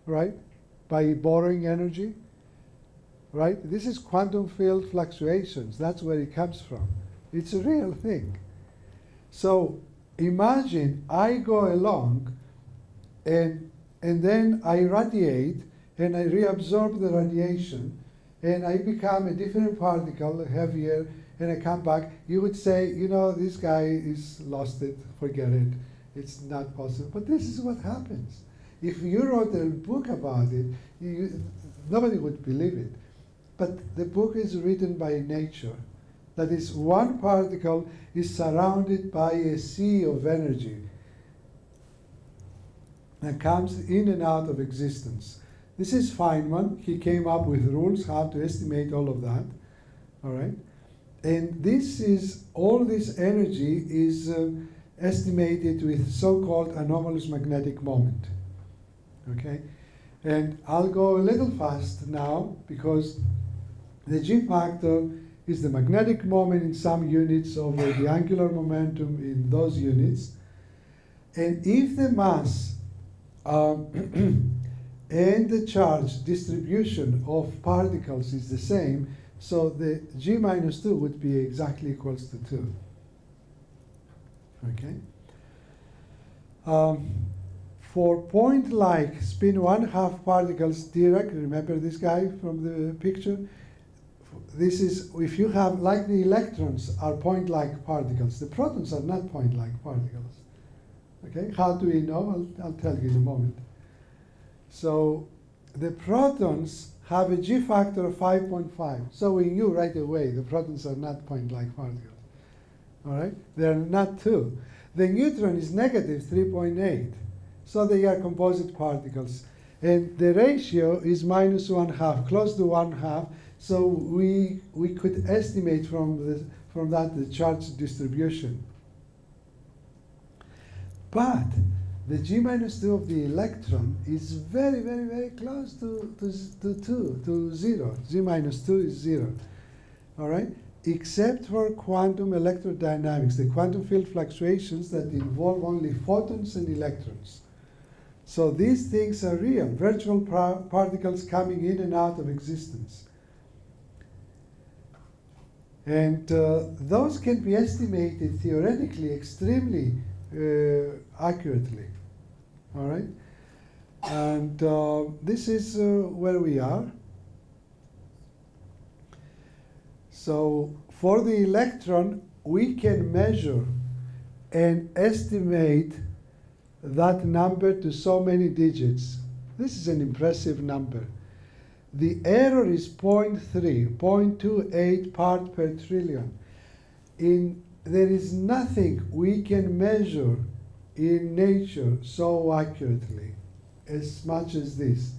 right? By borrowing energy, right? This is quantum field fluctuations. That's where it comes from. It's a real thing. So imagine I go along and, and then I radiate and I reabsorb the radiation and I become a different particle, heavier, and I come back, you would say, you know, this guy is lost it, forget it, it's not possible. But this is what happens. If you wrote a book about it, you, nobody would believe it. But the book is written by nature. That is, one particle is surrounded by a sea of energy and comes in and out of existence. This is Feynman. He came up with rules how to estimate all of that. All right. And this is, all this energy is uh, estimated with so-called anomalous magnetic moment. Okay? And I'll go a little fast now because the G factor is the magnetic moment in some units over the angular momentum in those units. And if the mass um, and the charge distribution of particles is the same, so the g minus 2 would be exactly equals to 2. Okay? Um, for point-like spin one-half particles, Dirac, remember this guy from the picture? This is, if you have, like the electrons are point-like particles, the protons are not point-like particles. Okay, how do we know? I'll, I'll tell you in a moment. So the protons have a G factor of 5.5. So we knew right away the protons are not point-like particles. All right? They're not two. The neutron is negative 3.8. So they are composite particles. And the ratio is minus one half, close to one half. So we, we could estimate from, the, from that the charge distribution. But the G minus 2 of the electron is very, very, very close to, to, to 2, to 0. G minus 2 is 0. All right? Except for quantum electrodynamics, the quantum field fluctuations that involve only photons and electrons. So these things are real, virtual par particles coming in and out of existence. And uh, those can be estimated theoretically extremely uh, accurately. All right? And uh, this is uh, where we are. So for the electron, we can measure and estimate that number to so many digits. This is an impressive number. The error is 0.3, 0.28 part per trillion. In, there is nothing we can measure in nature so accurately as much as this.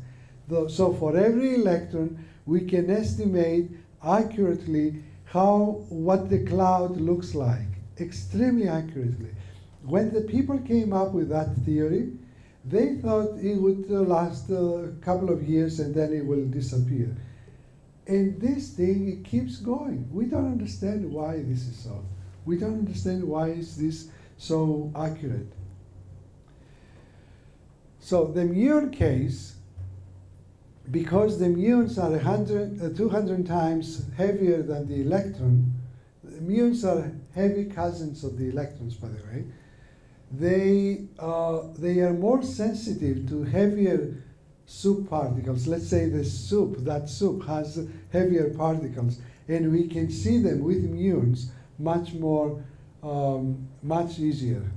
So for every electron, we can estimate accurately how what the cloud looks like, extremely accurately. When the people came up with that theory, they thought it would last a couple of years and then it will disappear. And this thing it keeps going. We don't understand why this is so. We don't understand why is this so accurate. So the muon case, because the muons are 100, uh, 200 times heavier than the electron, the muons are heavy cousins of the electrons, by the way, they, uh, they are more sensitive to heavier soup particles. Let's say the soup, that soup has heavier particles, and we can see them with muons much more, um, much easier.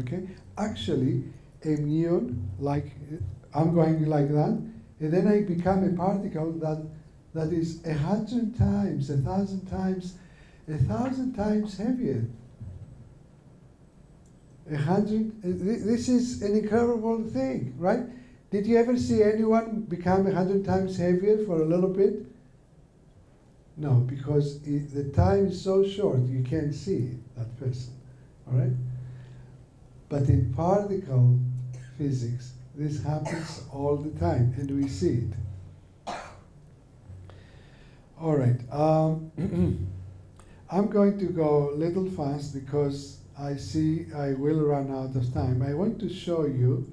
Okay? Actually, a muon, like I'm going like that, and then I become a particle that that is a hundred times, a thousand times, a thousand times heavier. A hundred. This is an incredible thing, right? Did you ever see anyone become a hundred times heavier for a little bit? No, because it, the time is so short, you can't see that person. All right. But in particle physics, this happens all the time, and we see it. All right. Um, I'm going to go a little fast because I see I will run out of time. I want to show you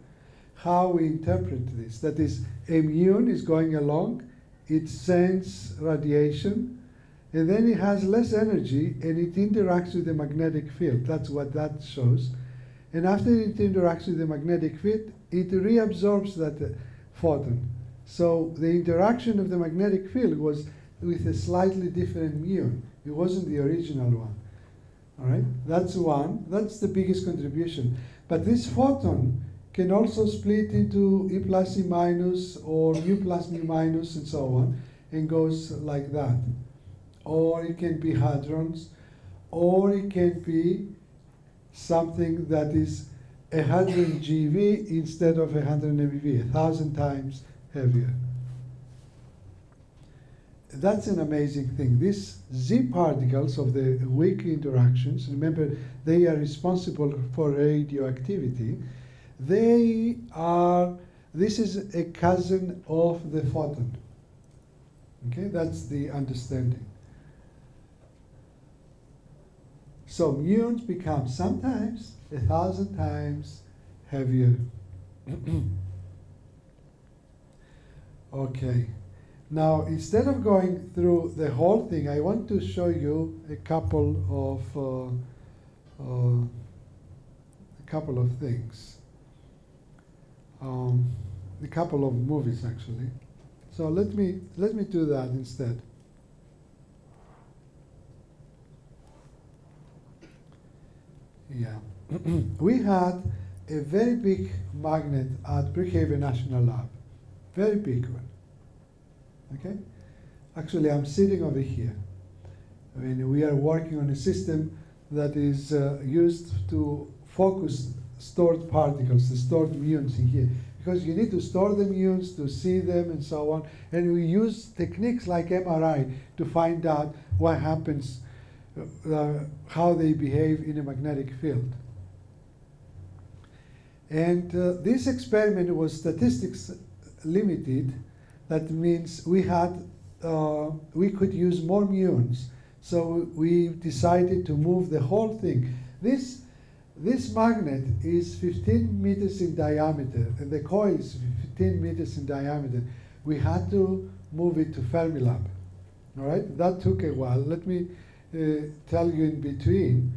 how we interpret this. That is, a muon is going along, it sends radiation, and then it has less energy and it interacts with the magnetic field. That's what that shows. And after it interacts with the magnetic field, it reabsorbs that uh, photon. So the interaction of the magnetic field was with a slightly different muon. It wasn't the original one. All right, that's one. That's the biggest contribution. But this photon can also split into E plus E minus or mu plus mu minus and so on, and goes like that. Or it can be hadrons, or it can be something that is 100 GeV instead of 100 MeV, a thousand times heavier. That's an amazing thing. These Z particles of the weak interactions, remember they are responsible for radioactivity, they are, this is a cousin of the photon. Okay, that's the understanding. So muons become sometimes a thousand times heavier okay. Now, instead of going through the whole thing, I want to show you a couple of uh, uh, a couple of things. Um, a couple of movies, actually. So let me let me do that instead. Yeah, we had a very big magnet at Brookhaven National Lab, very big one. Okay, actually I'm sitting over here. I mean, we are working on a system that is uh, used to focus stored particles, the stored muons in here. Because you need to store the muons to see them and so on. And we use techniques like MRI to find out what happens, uh, how they behave in a magnetic field. And uh, this experiment was statistics limited. That means we had, uh, we could use more muons. So we decided to move the whole thing. This, this magnet is 15 meters in diameter, and the coil is 15 meters in diameter. We had to move it to Fermilab. All right, that took a while. Let me uh, tell you in between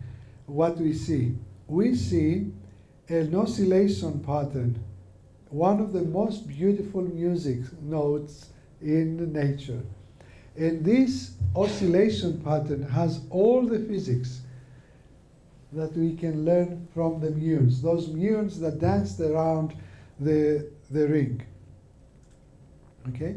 what we see. We see an oscillation pattern, one of the most beautiful music notes in nature. And this oscillation pattern has all the physics that we can learn from the muons, those muons that danced around the, the ring. Okay?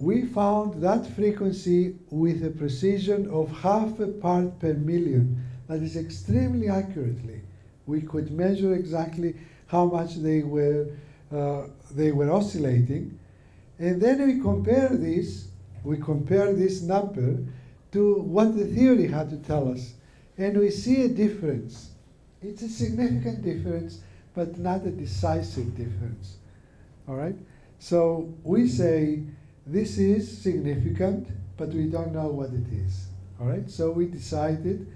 We found that frequency with a precision of half a part per million. That is extremely accurately. We could measure exactly how much they were, uh, they were oscillating. And then we compare this, we compare this number to what the theory had to tell us and we see a difference. It's a significant difference, but not a decisive difference. All right? So we say this is significant, but we don't know what it is. All right? So we decided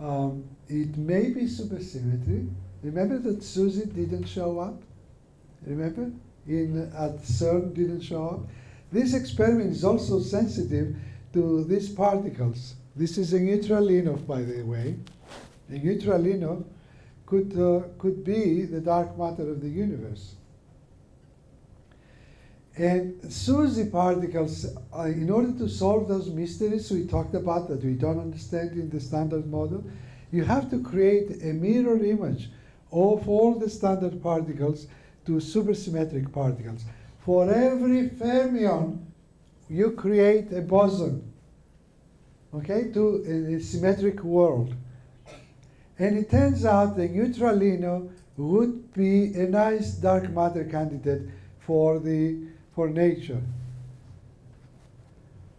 um, it may be supersymmetry. Remember that SUSY didn't show up? Remember? In, at CERN didn't show up? This experiment is also sensitive to these particles. This is a neutralino, by the way. A neutralino could, uh, could be the dark matter of the universe. And SUSY particles, uh, in order to solve those mysteries we talked about that we don't understand in the standard model, you have to create a mirror image of all the standard particles to supersymmetric particles. For every fermion, you create a boson okay, to a, symmetric world. And it turns out the neutralino would be a nice dark matter candidate for, the, for nature.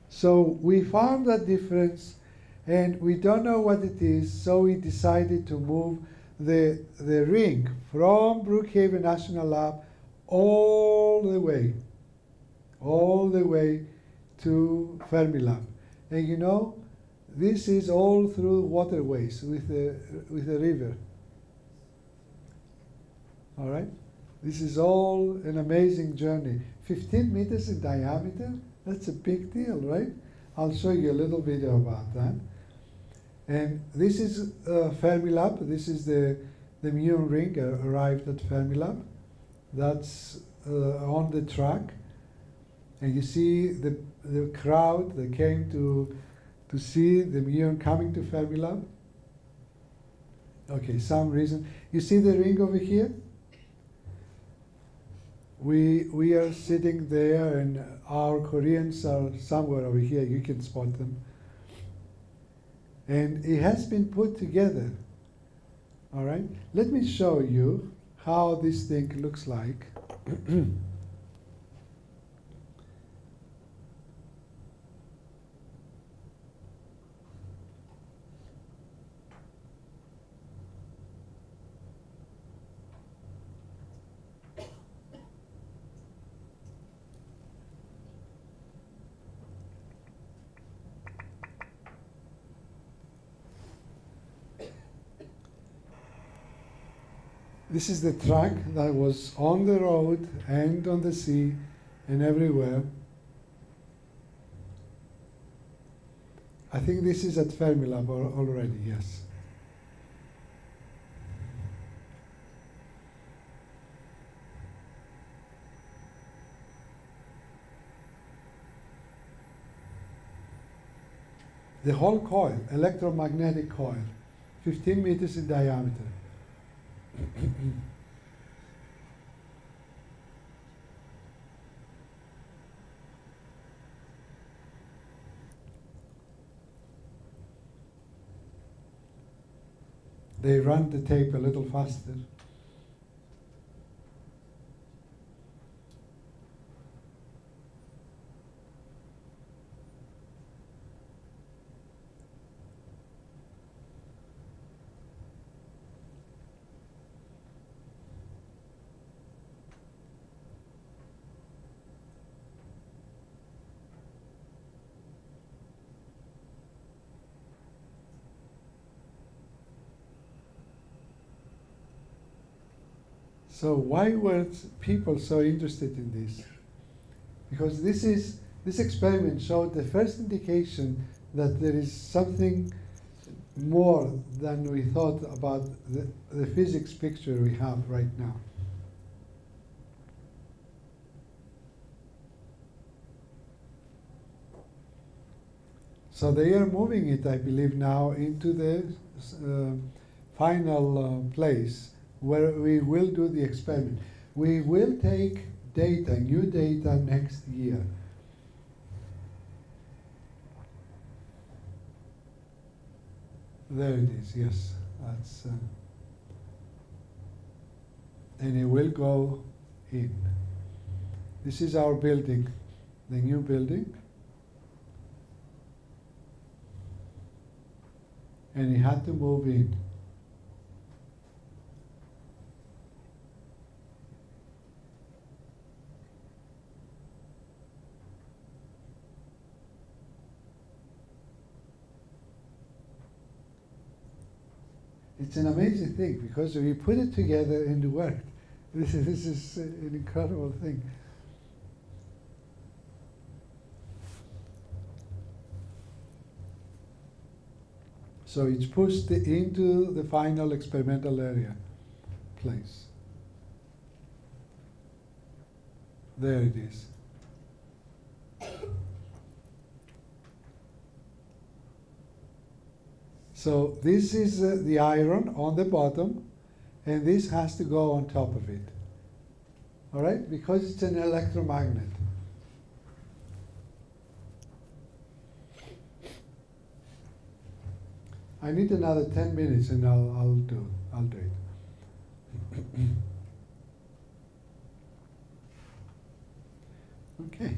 So we found that difference and we don't know what it is, so we decided to move the, the ring from Brookhaven National Lab all the way, all the way to Fermilab. And you know, this is all through waterways with the, with the river. All right? This is all an amazing journey. 15 meters in diameter, that's a big deal, right? I'll show you a little video about that. And this is uh, Fermilab. This is the, the muon ring uh, arrived at Fermilab. That's uh, on the track. And you see the, the crowd that came to to see the muon coming to Fermilab? Okay, some reason. You see the ring over here? We, we are sitting there, and our Koreans are somewhere over here. You can spot them. And it has been put together. All right? Let me show you how this thing looks like. This is the track that was on the road and on the sea and everywhere. I think this is at Fermilab al- already, yes. The whole coil, electromagnetic coil, 15 meters in diameter. They run the tape a little faster. So why were people so interested in this? Because this is this experiment showed the first indication that there is something more than we thought about the, the physics picture we have right now. So they are moving it, I believe, now into the uh, final uh, place where we will do the experiment. We will take data, new data next year. There it is, yes. That's, uh, and it will go in. This is our building, the new building. And it had to move in. It's an amazing thing because we put it together and it worked. This is, this is an incredible thing. So it's pushed into the final experimental area place. There it is. So this is uh, the iron on the bottom, and this has to go on top of it. All right, because it's an electromagnet. I need another 10 minutes and I'll, I'll do I'll do it. okay.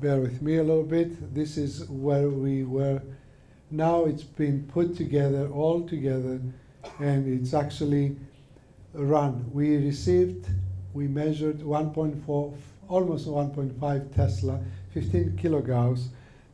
Bear with me a little bit. This is where we were. Now it's been put together, all together, and it's actually run. We received, we measured 1.4, almost 1.5 Tesla, 15 kilogauss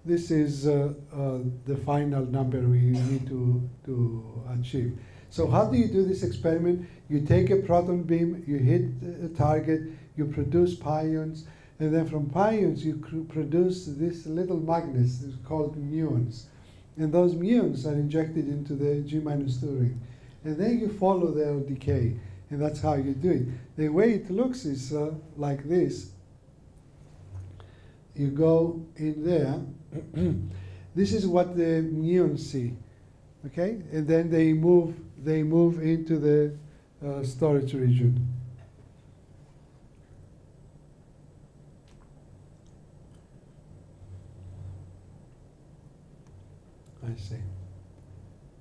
this is uh, uh, the final number we need to, to achieve. So how do you do this experiment? You take a proton beam, you hit a target, you produce pions, and then from pions you produce these little magnets called muons. And those muons are injected into the G minus 2 ring. And then you follow their decay, and that's how you do it. The way it looks is uh, like this. You go in there, this is what the muons see, okay? And then they move, they move into the uh, storage region. I see.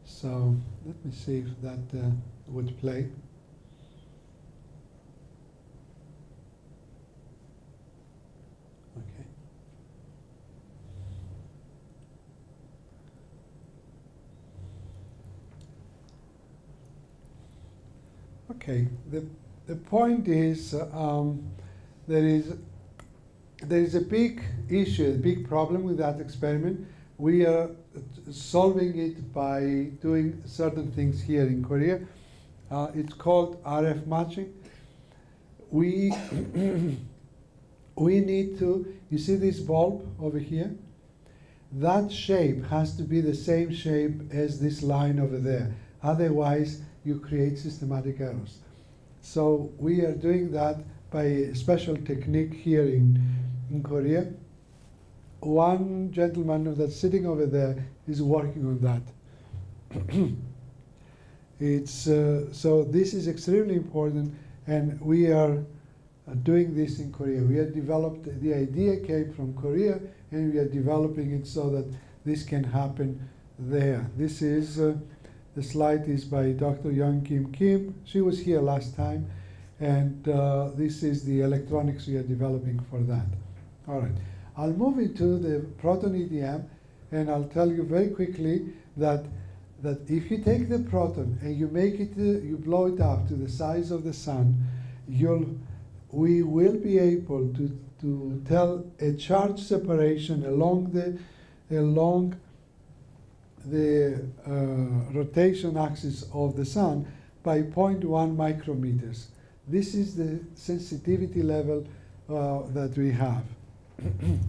So let me see if that uh, would play. Okay. Okay, the, the point is um, there is there is a big issue, a big problem with that experiment. We are solving it by doing certain things here in Korea. Uh, it's called RF matching. We, we need to, you see this bulb over here? That shape has to be the same shape as this line over there. Otherwise, you create systematic errors. So we are doing that by a special technique here in, in Korea. One gentleman that's sitting over there is working on that. it's, uh, so this is extremely important, and we are uh, doing this in Korea. We have developed, the idea came from Korea, and we are developing it so that this can happen there. This is, uh, the slide is by Dr. Young Kim Kim. She was here last time, and uh, this is the electronics we are developing for that. All right. I'll move into the proton EDM, and I'll tell you very quickly that that if you take the proton and you make it, uh, you blow it up to the size of the sun, you'll, we will be able to, to tell a charge separation along the, along the uh, rotation axis of the sun by 0.1 micrometers. This is the sensitivity level uh, that we have.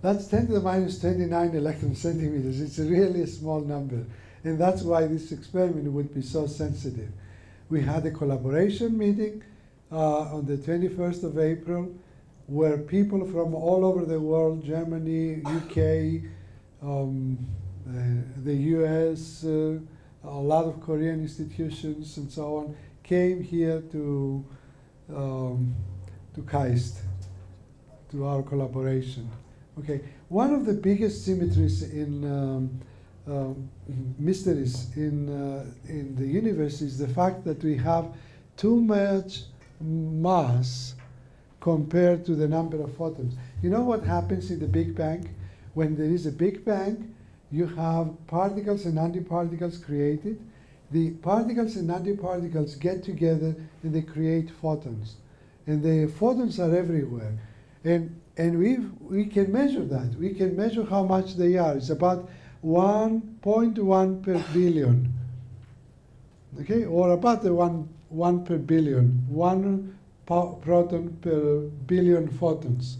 That's 10 to the minus 29 electron centimeters. It's a really a small number. And that's why this experiment would be so sensitive. We had a collaboration meeting uh, on the 21st of April where people from all over the world, Germany, UK, um, uh, the US, uh, a lot of Korean institutions and so on, came here to, um, to KAIST, to our collaboration. Okay, one of the biggest symmetries in um, uh, mysteries in uh, in the universe is the fact that we have too much mass compared to the number of photons. You know what happens in the Big Bang? When there is a Big Bang, you have particles and antiparticles created. The particles and antiparticles get together and they create photons. And the photons are everywhere. And and we we can measure that. We can measure how much they are. It's about 1.1 per billion. Okay, or about the one one per billion, one proton per billion photons.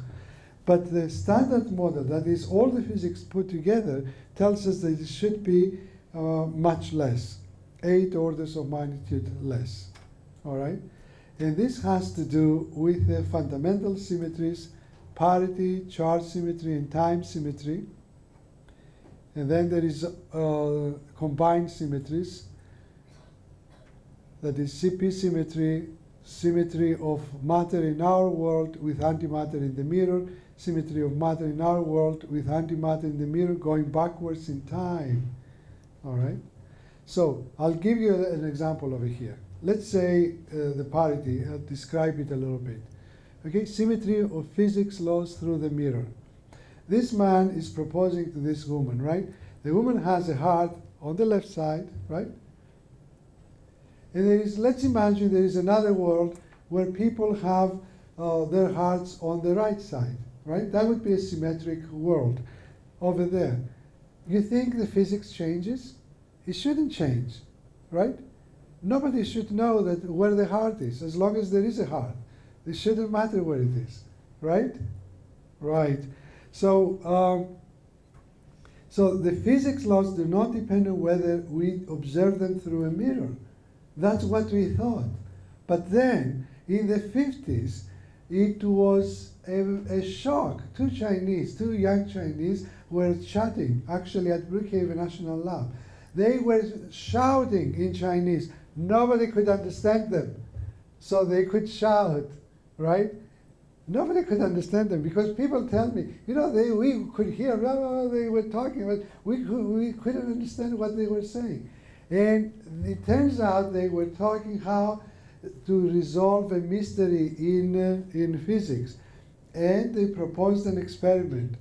But the standard model, that is all the physics put together, tells us that it should be uh, much less, eight orders of magnitude less. All right, and this has to do with the fundamental symmetries parity, charge symmetry, and time symmetry. And then there is uh, combined symmetries. That is CP symmetry, symmetry of matter in our world with antimatter in the mirror, symmetry of matter in our world with antimatter in the mirror going backwards in time. All right? So I'll give you an example over here. Let's say uh, the parity, I'll describe it a little bit. Okay, symmetry of physics laws through the mirror. This man is proposing to this woman, right? The woman has a heart on the left side, right? And there is, let's imagine there is another world where people have uh, their hearts on the right side, right? That would be a symmetric world over there. You think the physics changes? It shouldn't change, right? Nobody should know that where the heart is, as long as there is a heart. It shouldn't matter where it is, right? Right. So, um, so the physics laws do not depend on whether we observe them through a mirror. That's what we thought. But then, in the 50s, it was a, a shock. Two Chinese, two young Chinese, were chatting actually at Brookhaven National Lab. They were shouting in Chinese. Nobody could understand them. So they could shout right? Nobody could understand them because people tell me, you know, they, we could hear, blah, blah, blah, they were talking, but we, could, we couldn't understand what they were saying. And it turns out they were talking how to resolve a mystery in, uh, in physics. And they proposed an experiment.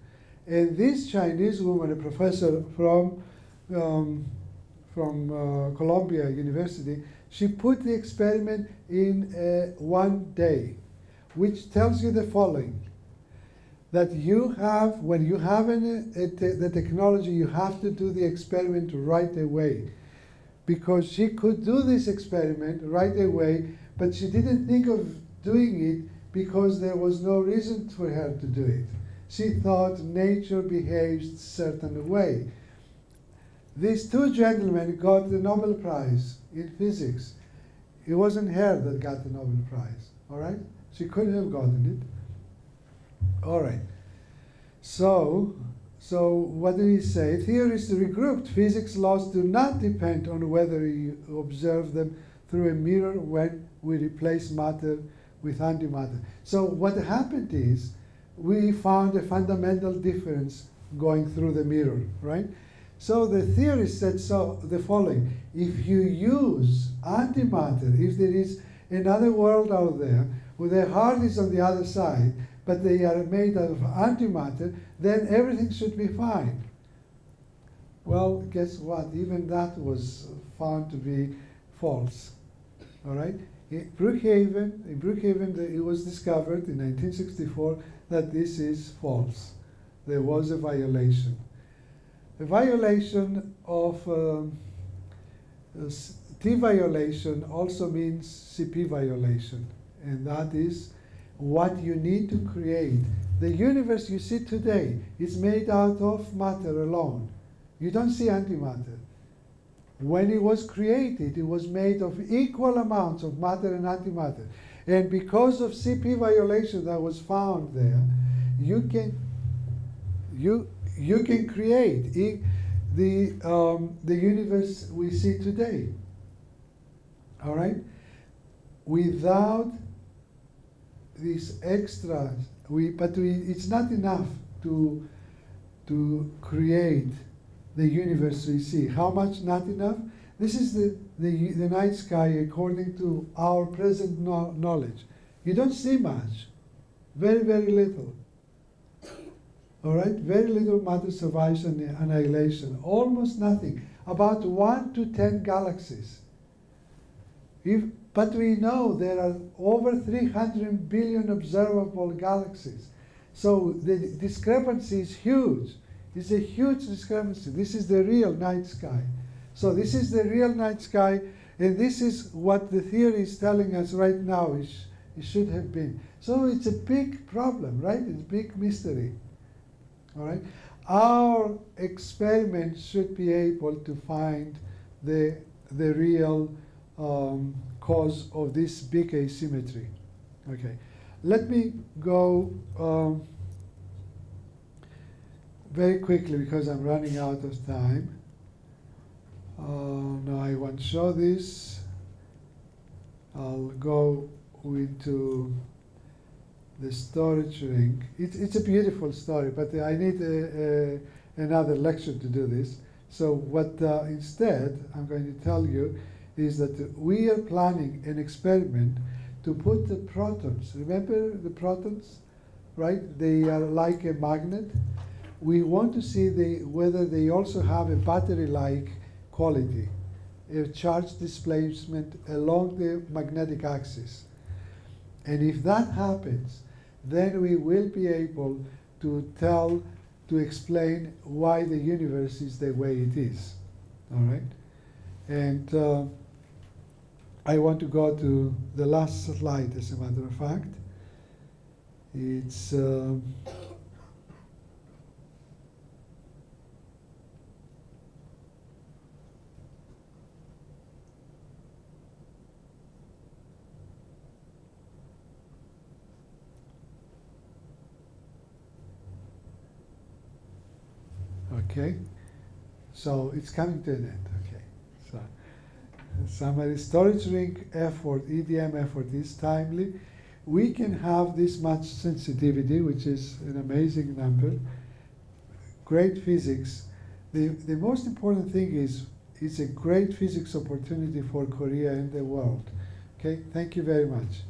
And this Chinese woman, a professor from, um, from uh, Columbia University, she put the experiment in uh, one day which tells you the following that you have, when you have an, a te the technology, you have to do the experiment right away. because she could do this experiment right away, but she didn't think of doing it because there was no reason for her to do it. She thought nature behaves certain way. These two gentlemen got the Nobel Prize in physics. It wasn't her that got the Nobel Prize, all right? She couldn't have gotten it. All right. So, so what did he say? Theorists regrouped. Physics laws do not depend on whether you observe them through a mirror when we replace matter with antimatter. So what happened is we found a fundamental difference going through the mirror, right? So the theory said so the following: if you use antimatter, if there is another world out there where the heart is on the other side, but they are made out of antimatter, then everything should be fine. Well, guess what? Even that was found to be false. All right? In Brookhaven, in Brookhaven, it was discovered in 1964 that this is false. There was a violation. A violation of um, T violation also means CP violation, and that is what you need to create. The universe you see today is made out of matter alone. You don't see antimatter. When it was created, it was made of equal amounts of matter and antimatter. And because of CP violation that was found there, you can you you can create the um, the universe we see today. All right, without these extras, we but we, it's not enough to to create the universe we see. How much not enough? This is the, the, the night sky according to our present no knowledge. You don't see much, very, very little. All right, very little matter survives annihilation, almost nothing. About one to ten galaxies. If, but we know there are over 300 billion observable galaxies. So the discrepancy is huge. It's a huge discrepancy. This is the real night sky. So this is the real night sky, and this is what the theory is telling us right now it, it should have been. So it's a big problem, right? It's a big mystery. All right? Our experiment should be able to find the, the real um, cause of this big asymmetry. Okay, let me go um, very quickly because I'm running out of time. Uh, now I want to show this. I'll go into the storage ring. It, it's a beautiful story, but I need a, a, another lecture to do this. So what uh, instead I'm going to tell you is that we are planning an experiment to put the protons, remember the protons, right? They are like a magnet. We want to see the, whether they also have a battery-like quality, a charge displacement along the magnetic axis. And if that happens, then we will be able to tell, to explain why the universe is the way it is. All right? And uh, I want to go to the last slide, as a matter of fact. It's. Um, Okay, so it's coming to an end. Okay, so summary storage ring effort, EDM effort is timely. We can have this much sensitivity, which is an amazing number. Great physics. The, the most important thing is it's a great physics opportunity for Korea and the world. Okay, thank you very much.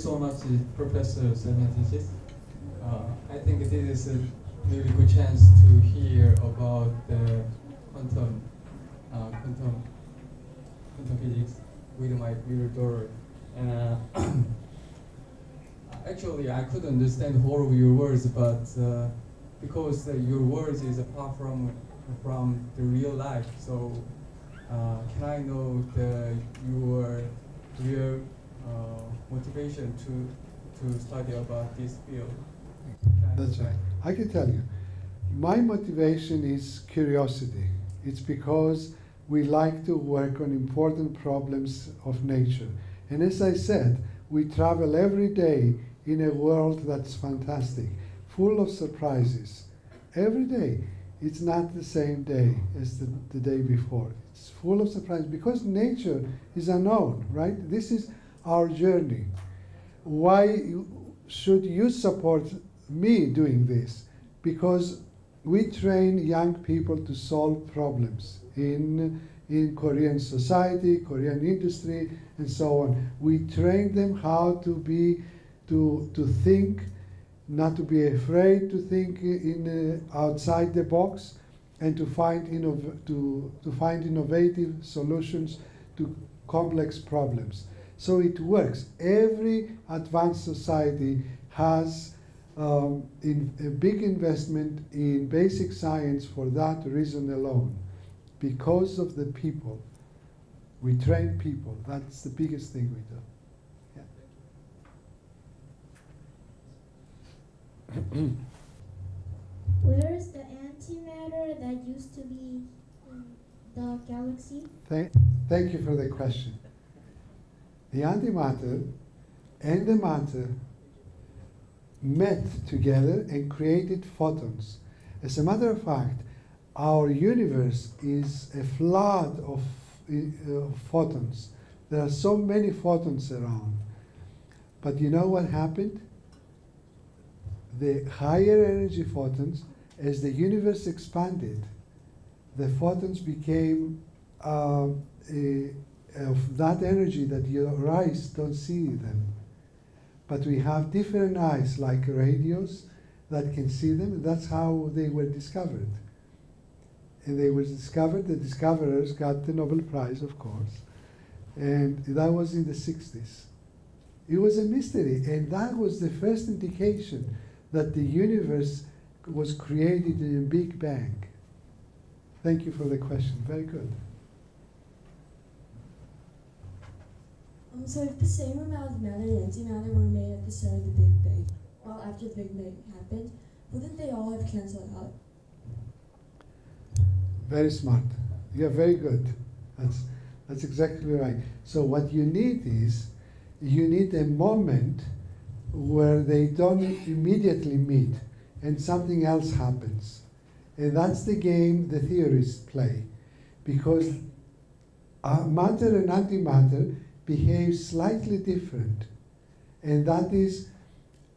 So much, Professor Semertzidis. Uh, I think this is a really good chance to hear about the quantum, uh, quantum quantum physics with my little daughter. And uh, actually, I couldn't understand all of your words, but uh, because uh, your words is apart from from the real life, so uh, can I know the your real uh, Uh, motivation to to study about this field? That's right. I can tell you. My motivation is curiosity. It's because we like to work on important problems of nature. And as I said, we travel every day in a world that's fantastic, full of surprises. Every day. It's not the same day as the, the day before. It's full of surprises because nature is unknown, right? This is our journey. Why should you support me doing this? Because we train young people to solve problems in, in Korean society, Korean industry, and so on. We train them how to be, to, to think, not to be afraid to think in uh, outside the box, and to find innov- to, to find innovative solutions to complex problems. So it works. Every advanced society has um, in, a big investment in basic science for that reason alone, because of the people. We train people. That's the biggest thing we do. Where is the antimatter that used to be in the galaxy? Thank, thank you for the question. The antimatter and the matter met together and created photons. As a matter of fact, our universe is a flood of uh, photons. There are so many photons around. But you know what happened? The higher energy photons, as the universe expanded, the photons became uh, a, of that energy that your eyes don't see them. But we have different eyes, like radios, that can see them. That's how they were discovered. And they were discovered, the discoverers got the Nobel Prize, of course. And that was in the 60s. It was a mystery. And that was the first indication that the universe was created in a Big Bang. Thank you for the question. Very good. Um, so if the same amount of matter and antimatter were made at the start of the Big Bang, well, after the Big Bang happened, wouldn't they all have canceled out? Very smart. You're very good. That's, that's exactly right. So what you need is, you need a moment where they don't immediately meet and something else happens. And that's the game the theorists play. Because uh, matter and antimatter behave slightly different. And that is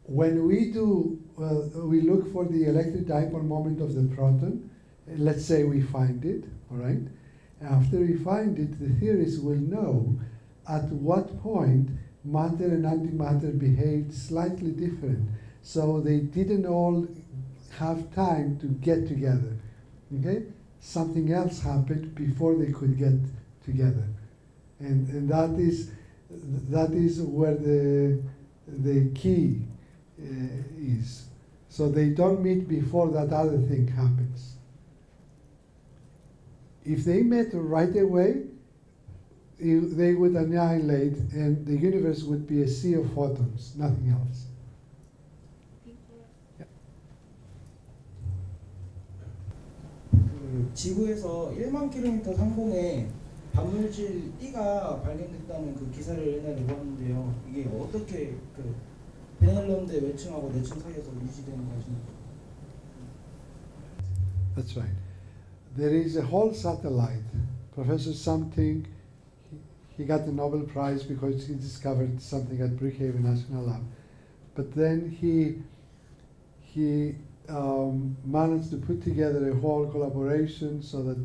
when we do, we look for the electric dipole moment of the proton, let's say we find it, all right? After we find it, the theorists will know at what point matter and antimatter behaved slightly different. So they didn't all have time to get together. Okay? Something else happened before they could get together. And, and that is that is where the the key uh, is. So they don't meet before that other thing happens. If they met right away, you- they would annihilate, and the universe would be a sea of photons, nothing else. 그 지구에서 1만 킬로미터 상공에 반물질 발견됐다는 그 기사를 옛날에 이게 어떻게 그 외층하고 내층 사이에서 유지되는 것인지. That's right. There is a whole satellite. Professor something, he, he got the Nobel Prize because he discovered something at Brookhaven National Lab. But then he he um, managed to put together a whole collaboration so that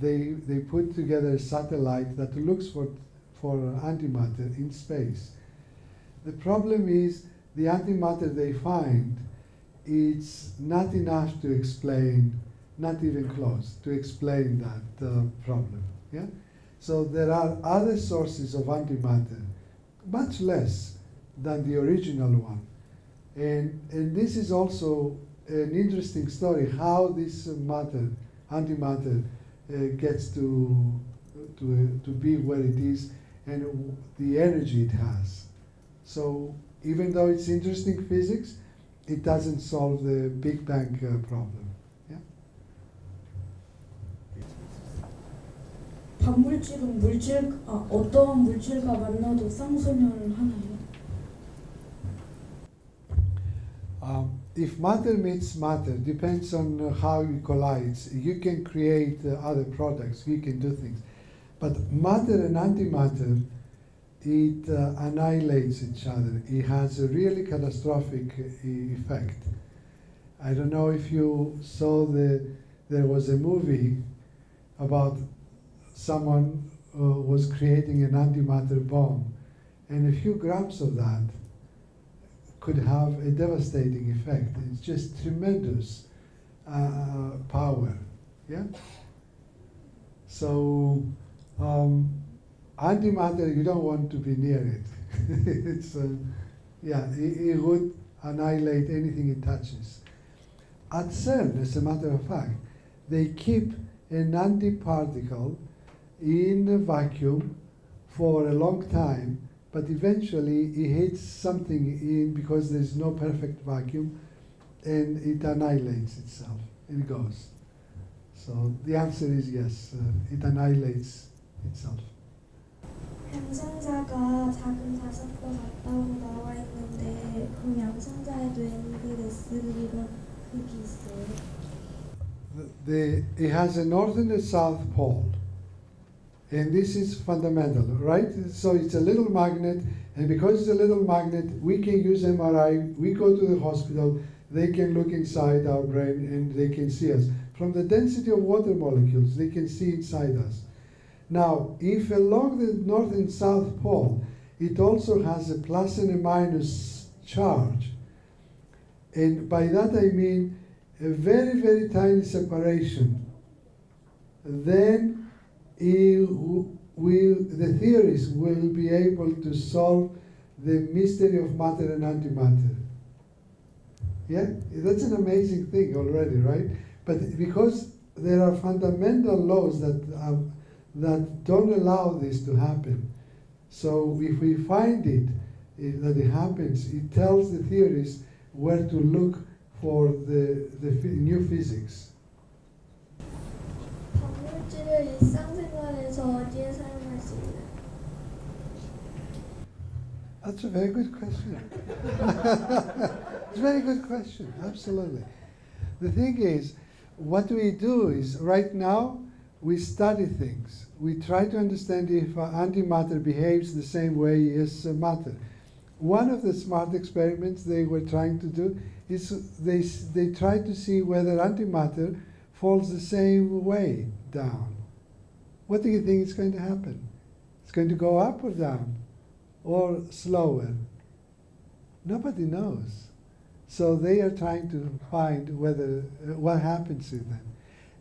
they they put together a satellite that looks for for antimatter in space. The problem is the antimatter they find it's not enough to explain, not even close, to explain that uh, problem. Yeah? So there are other sources of antimatter, much less than the original one. And, and this is also an interesting story how this matter, antimatter, gets to, to, to be where it is and w- the energy it has. So even though it's interesting physics, it doesn't solve the Big Bang uh, problem. Yeah? 반물질은 물질 아, 어떠한 물질과 만나도 쌍소멸을 하나요? Um, if matter meets matter, depends on uh, how it collides. You can create uh, other products, you can do things. But matter and antimatter, it uh, annihilates each other. It has a really catastrophic uh, effect. I don't know if you saw the, there was a movie about someone uh, was creating an antimatter bomb, and a few grams of that could have a devastating effect. It's just tremendous uh, power. Yeah. So um, antimatter, you don't want to be near it. it's uh, yeah, it, it would annihilate anything it touches. At CERN, as a matter of fact, they keep an antiparticle in a vacuum for a long time but eventually it hits something in because there's no perfect vacuum and it annihilates itself and it goes. So the answer is yes, uh, it annihilates itself. 양성자가 작은 자석과 같다고 나와 있는데 그럼 양성자에도 ND, S 이런 흙이 있어요? The, it has a north and a south pole. And this is fundamental, right? So it's a little magnet, and because it's a little magnet, we can use MRI. We go to the hospital, they can look inside our brain and they can see us. From the density of water molecules, they can see inside us. Now, if along the north and south pole, it also has a plus and a minus charge, and by that I mean a very, very tiny separation, then it will, the theories will be able to solve the mystery of matter and antimatter. Yeah, that's an amazing thing already, right? But because there are fundamental laws that um, that don't allow this to happen, so if we find it eh, that it happens, it tells the theories where to look for the the new physics. 반물질을 일상생활에서 어디에 사용할 수 있나요? That's a very good question. it's a very good question, absolutely. The thing is, what we do is right now we study things. We try to understand if uh, antimatter behaves the same way as uh, matter. One of the smart experiments they were trying to do is they, s- they tried to see whether antimatter falls the same way down. What do you think is going to happen? It's going to go up or down? or slower? Nobody knows. So they are trying to find whether uh, what happens to them,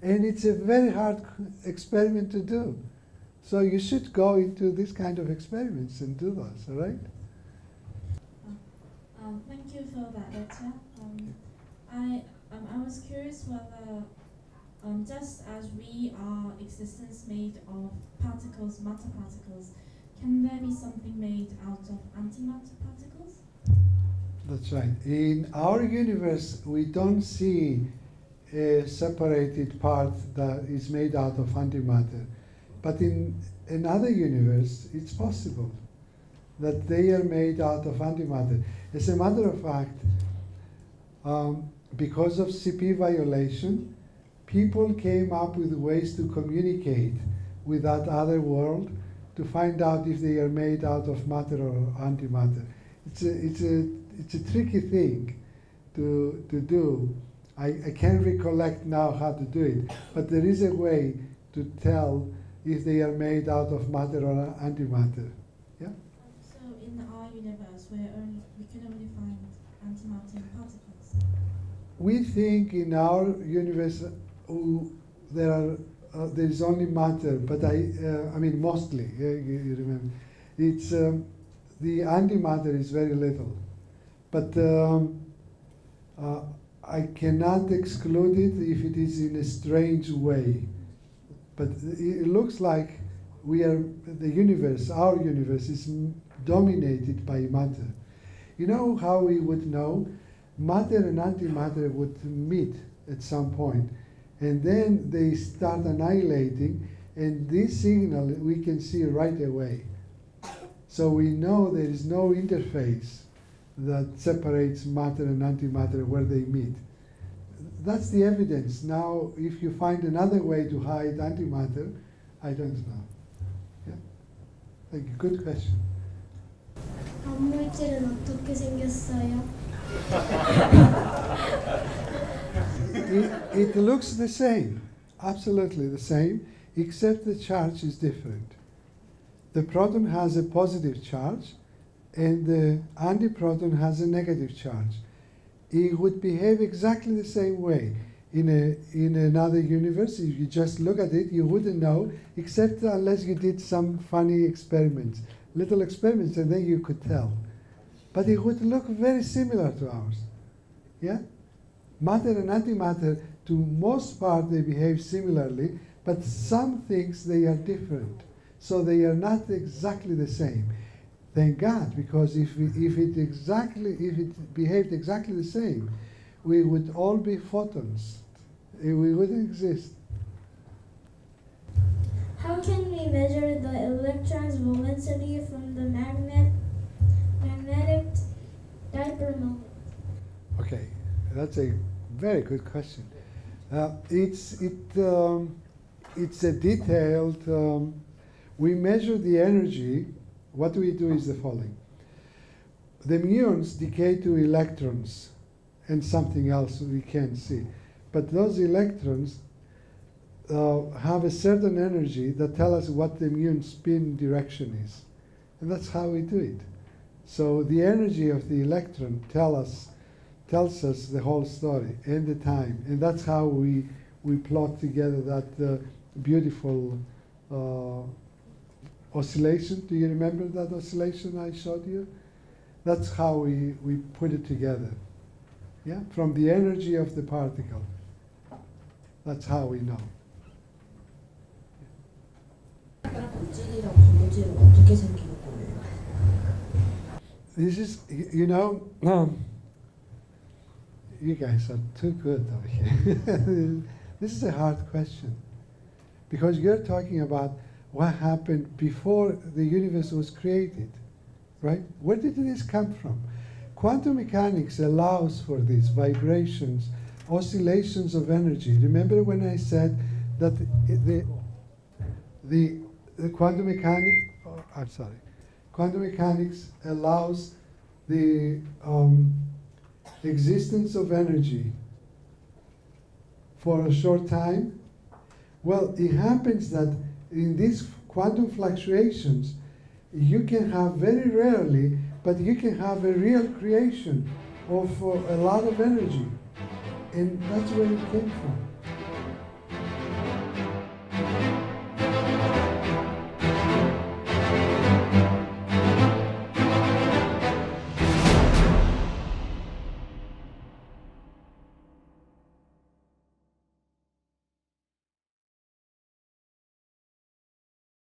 and it's a very hard experiment to do. So you should go into this kind of experiments and do those. All right? Um, thank you for that lecture. Um, I um, I was curious whether um, just as we are existence made of particles, matter particles, can there be something made out of antimatter particles? That's right. In our universe, we don't see a separated part that is made out of antimatter. But in another universe, it's possible that they are made out of antimatter. As a matter of fact, um, because of CP violation, people came up with ways to communicate with that other world to find out if they are made out of matter or antimatter. It's a, it's a, it's a tricky thing to, to do. I, I can't recollect now how to do it, but there is a way to tell if they are made out of matter or antimatter. Um, so in our universe, we're only we can only find antimatter particles. We think in our universe there are uh, there is only matter, but I, uh, I mean mostly. uh, you, remember, it's um, the antimatter is very little, but um, uh, I cannot exclude it if it is in a strange way. But it, it looks like we are the universe. Our universe is dominated by matter. You know how we would know? Matter and antimatter would meet at some point, and then they start annihilating, and this signal we can see right away. So we know there is no interface that separates matter and antimatter where they meet. That's the evidence. Now, if you find another way to hide antimatter, I don't know. Yeah? Thank you. Good question. it, it looks the same, absolutely the same, except the charge is different. The proton has a positive charge, and the antiproton has a negative charge. It would behave exactly the same way. In, a, in another universe, if you just look at it, you wouldn't know, except unless you did some funny experiments, little experiments, and then you could tell. But it would look very similar to ours. Yeah? Matter and antimatter, to most part, they behave similarly, but some things they are different. So they are not exactly the same. Thank God, because if, we, if it exactly if it behaved exactly the same, we would all be photons. Eh, We wouldn't exist. How can we measure the electron's velocity from the magnet magnetic dipole moment? That's a very good question. Uh, it's it um, it's a detailed. Um, we measure the energy. What we do is the following. The muons decay to electrons, and something else we can't see, but those electrons uh, have a certain energy that tell us what the muon spin direction is, and that's how we do it. So the energy of the electron tell us tells us the whole story and the time, and that's how we we plot together that uh, beautiful uh, oscillation. Do you remember that oscillation I showed you? That's how we, we put it together. Yeah, from the energy of the particle. That's how we know. This is, you know, you guys are too good over here. this is a hard question because you're talking about what happened before the universe was created, right? Where did this come from? Quantum mechanics allows for these vibrations, oscillations of energy. Remember when I said that the, the, the, quantum mechanics, oh, I'm sorry, quantum mechanics allows the um, existence of energy for a short time. Well, it happens that in these quantum fluctuations, you can have very rarely, but you can have a real creation of uh, a lot of energy. And that's where it came from.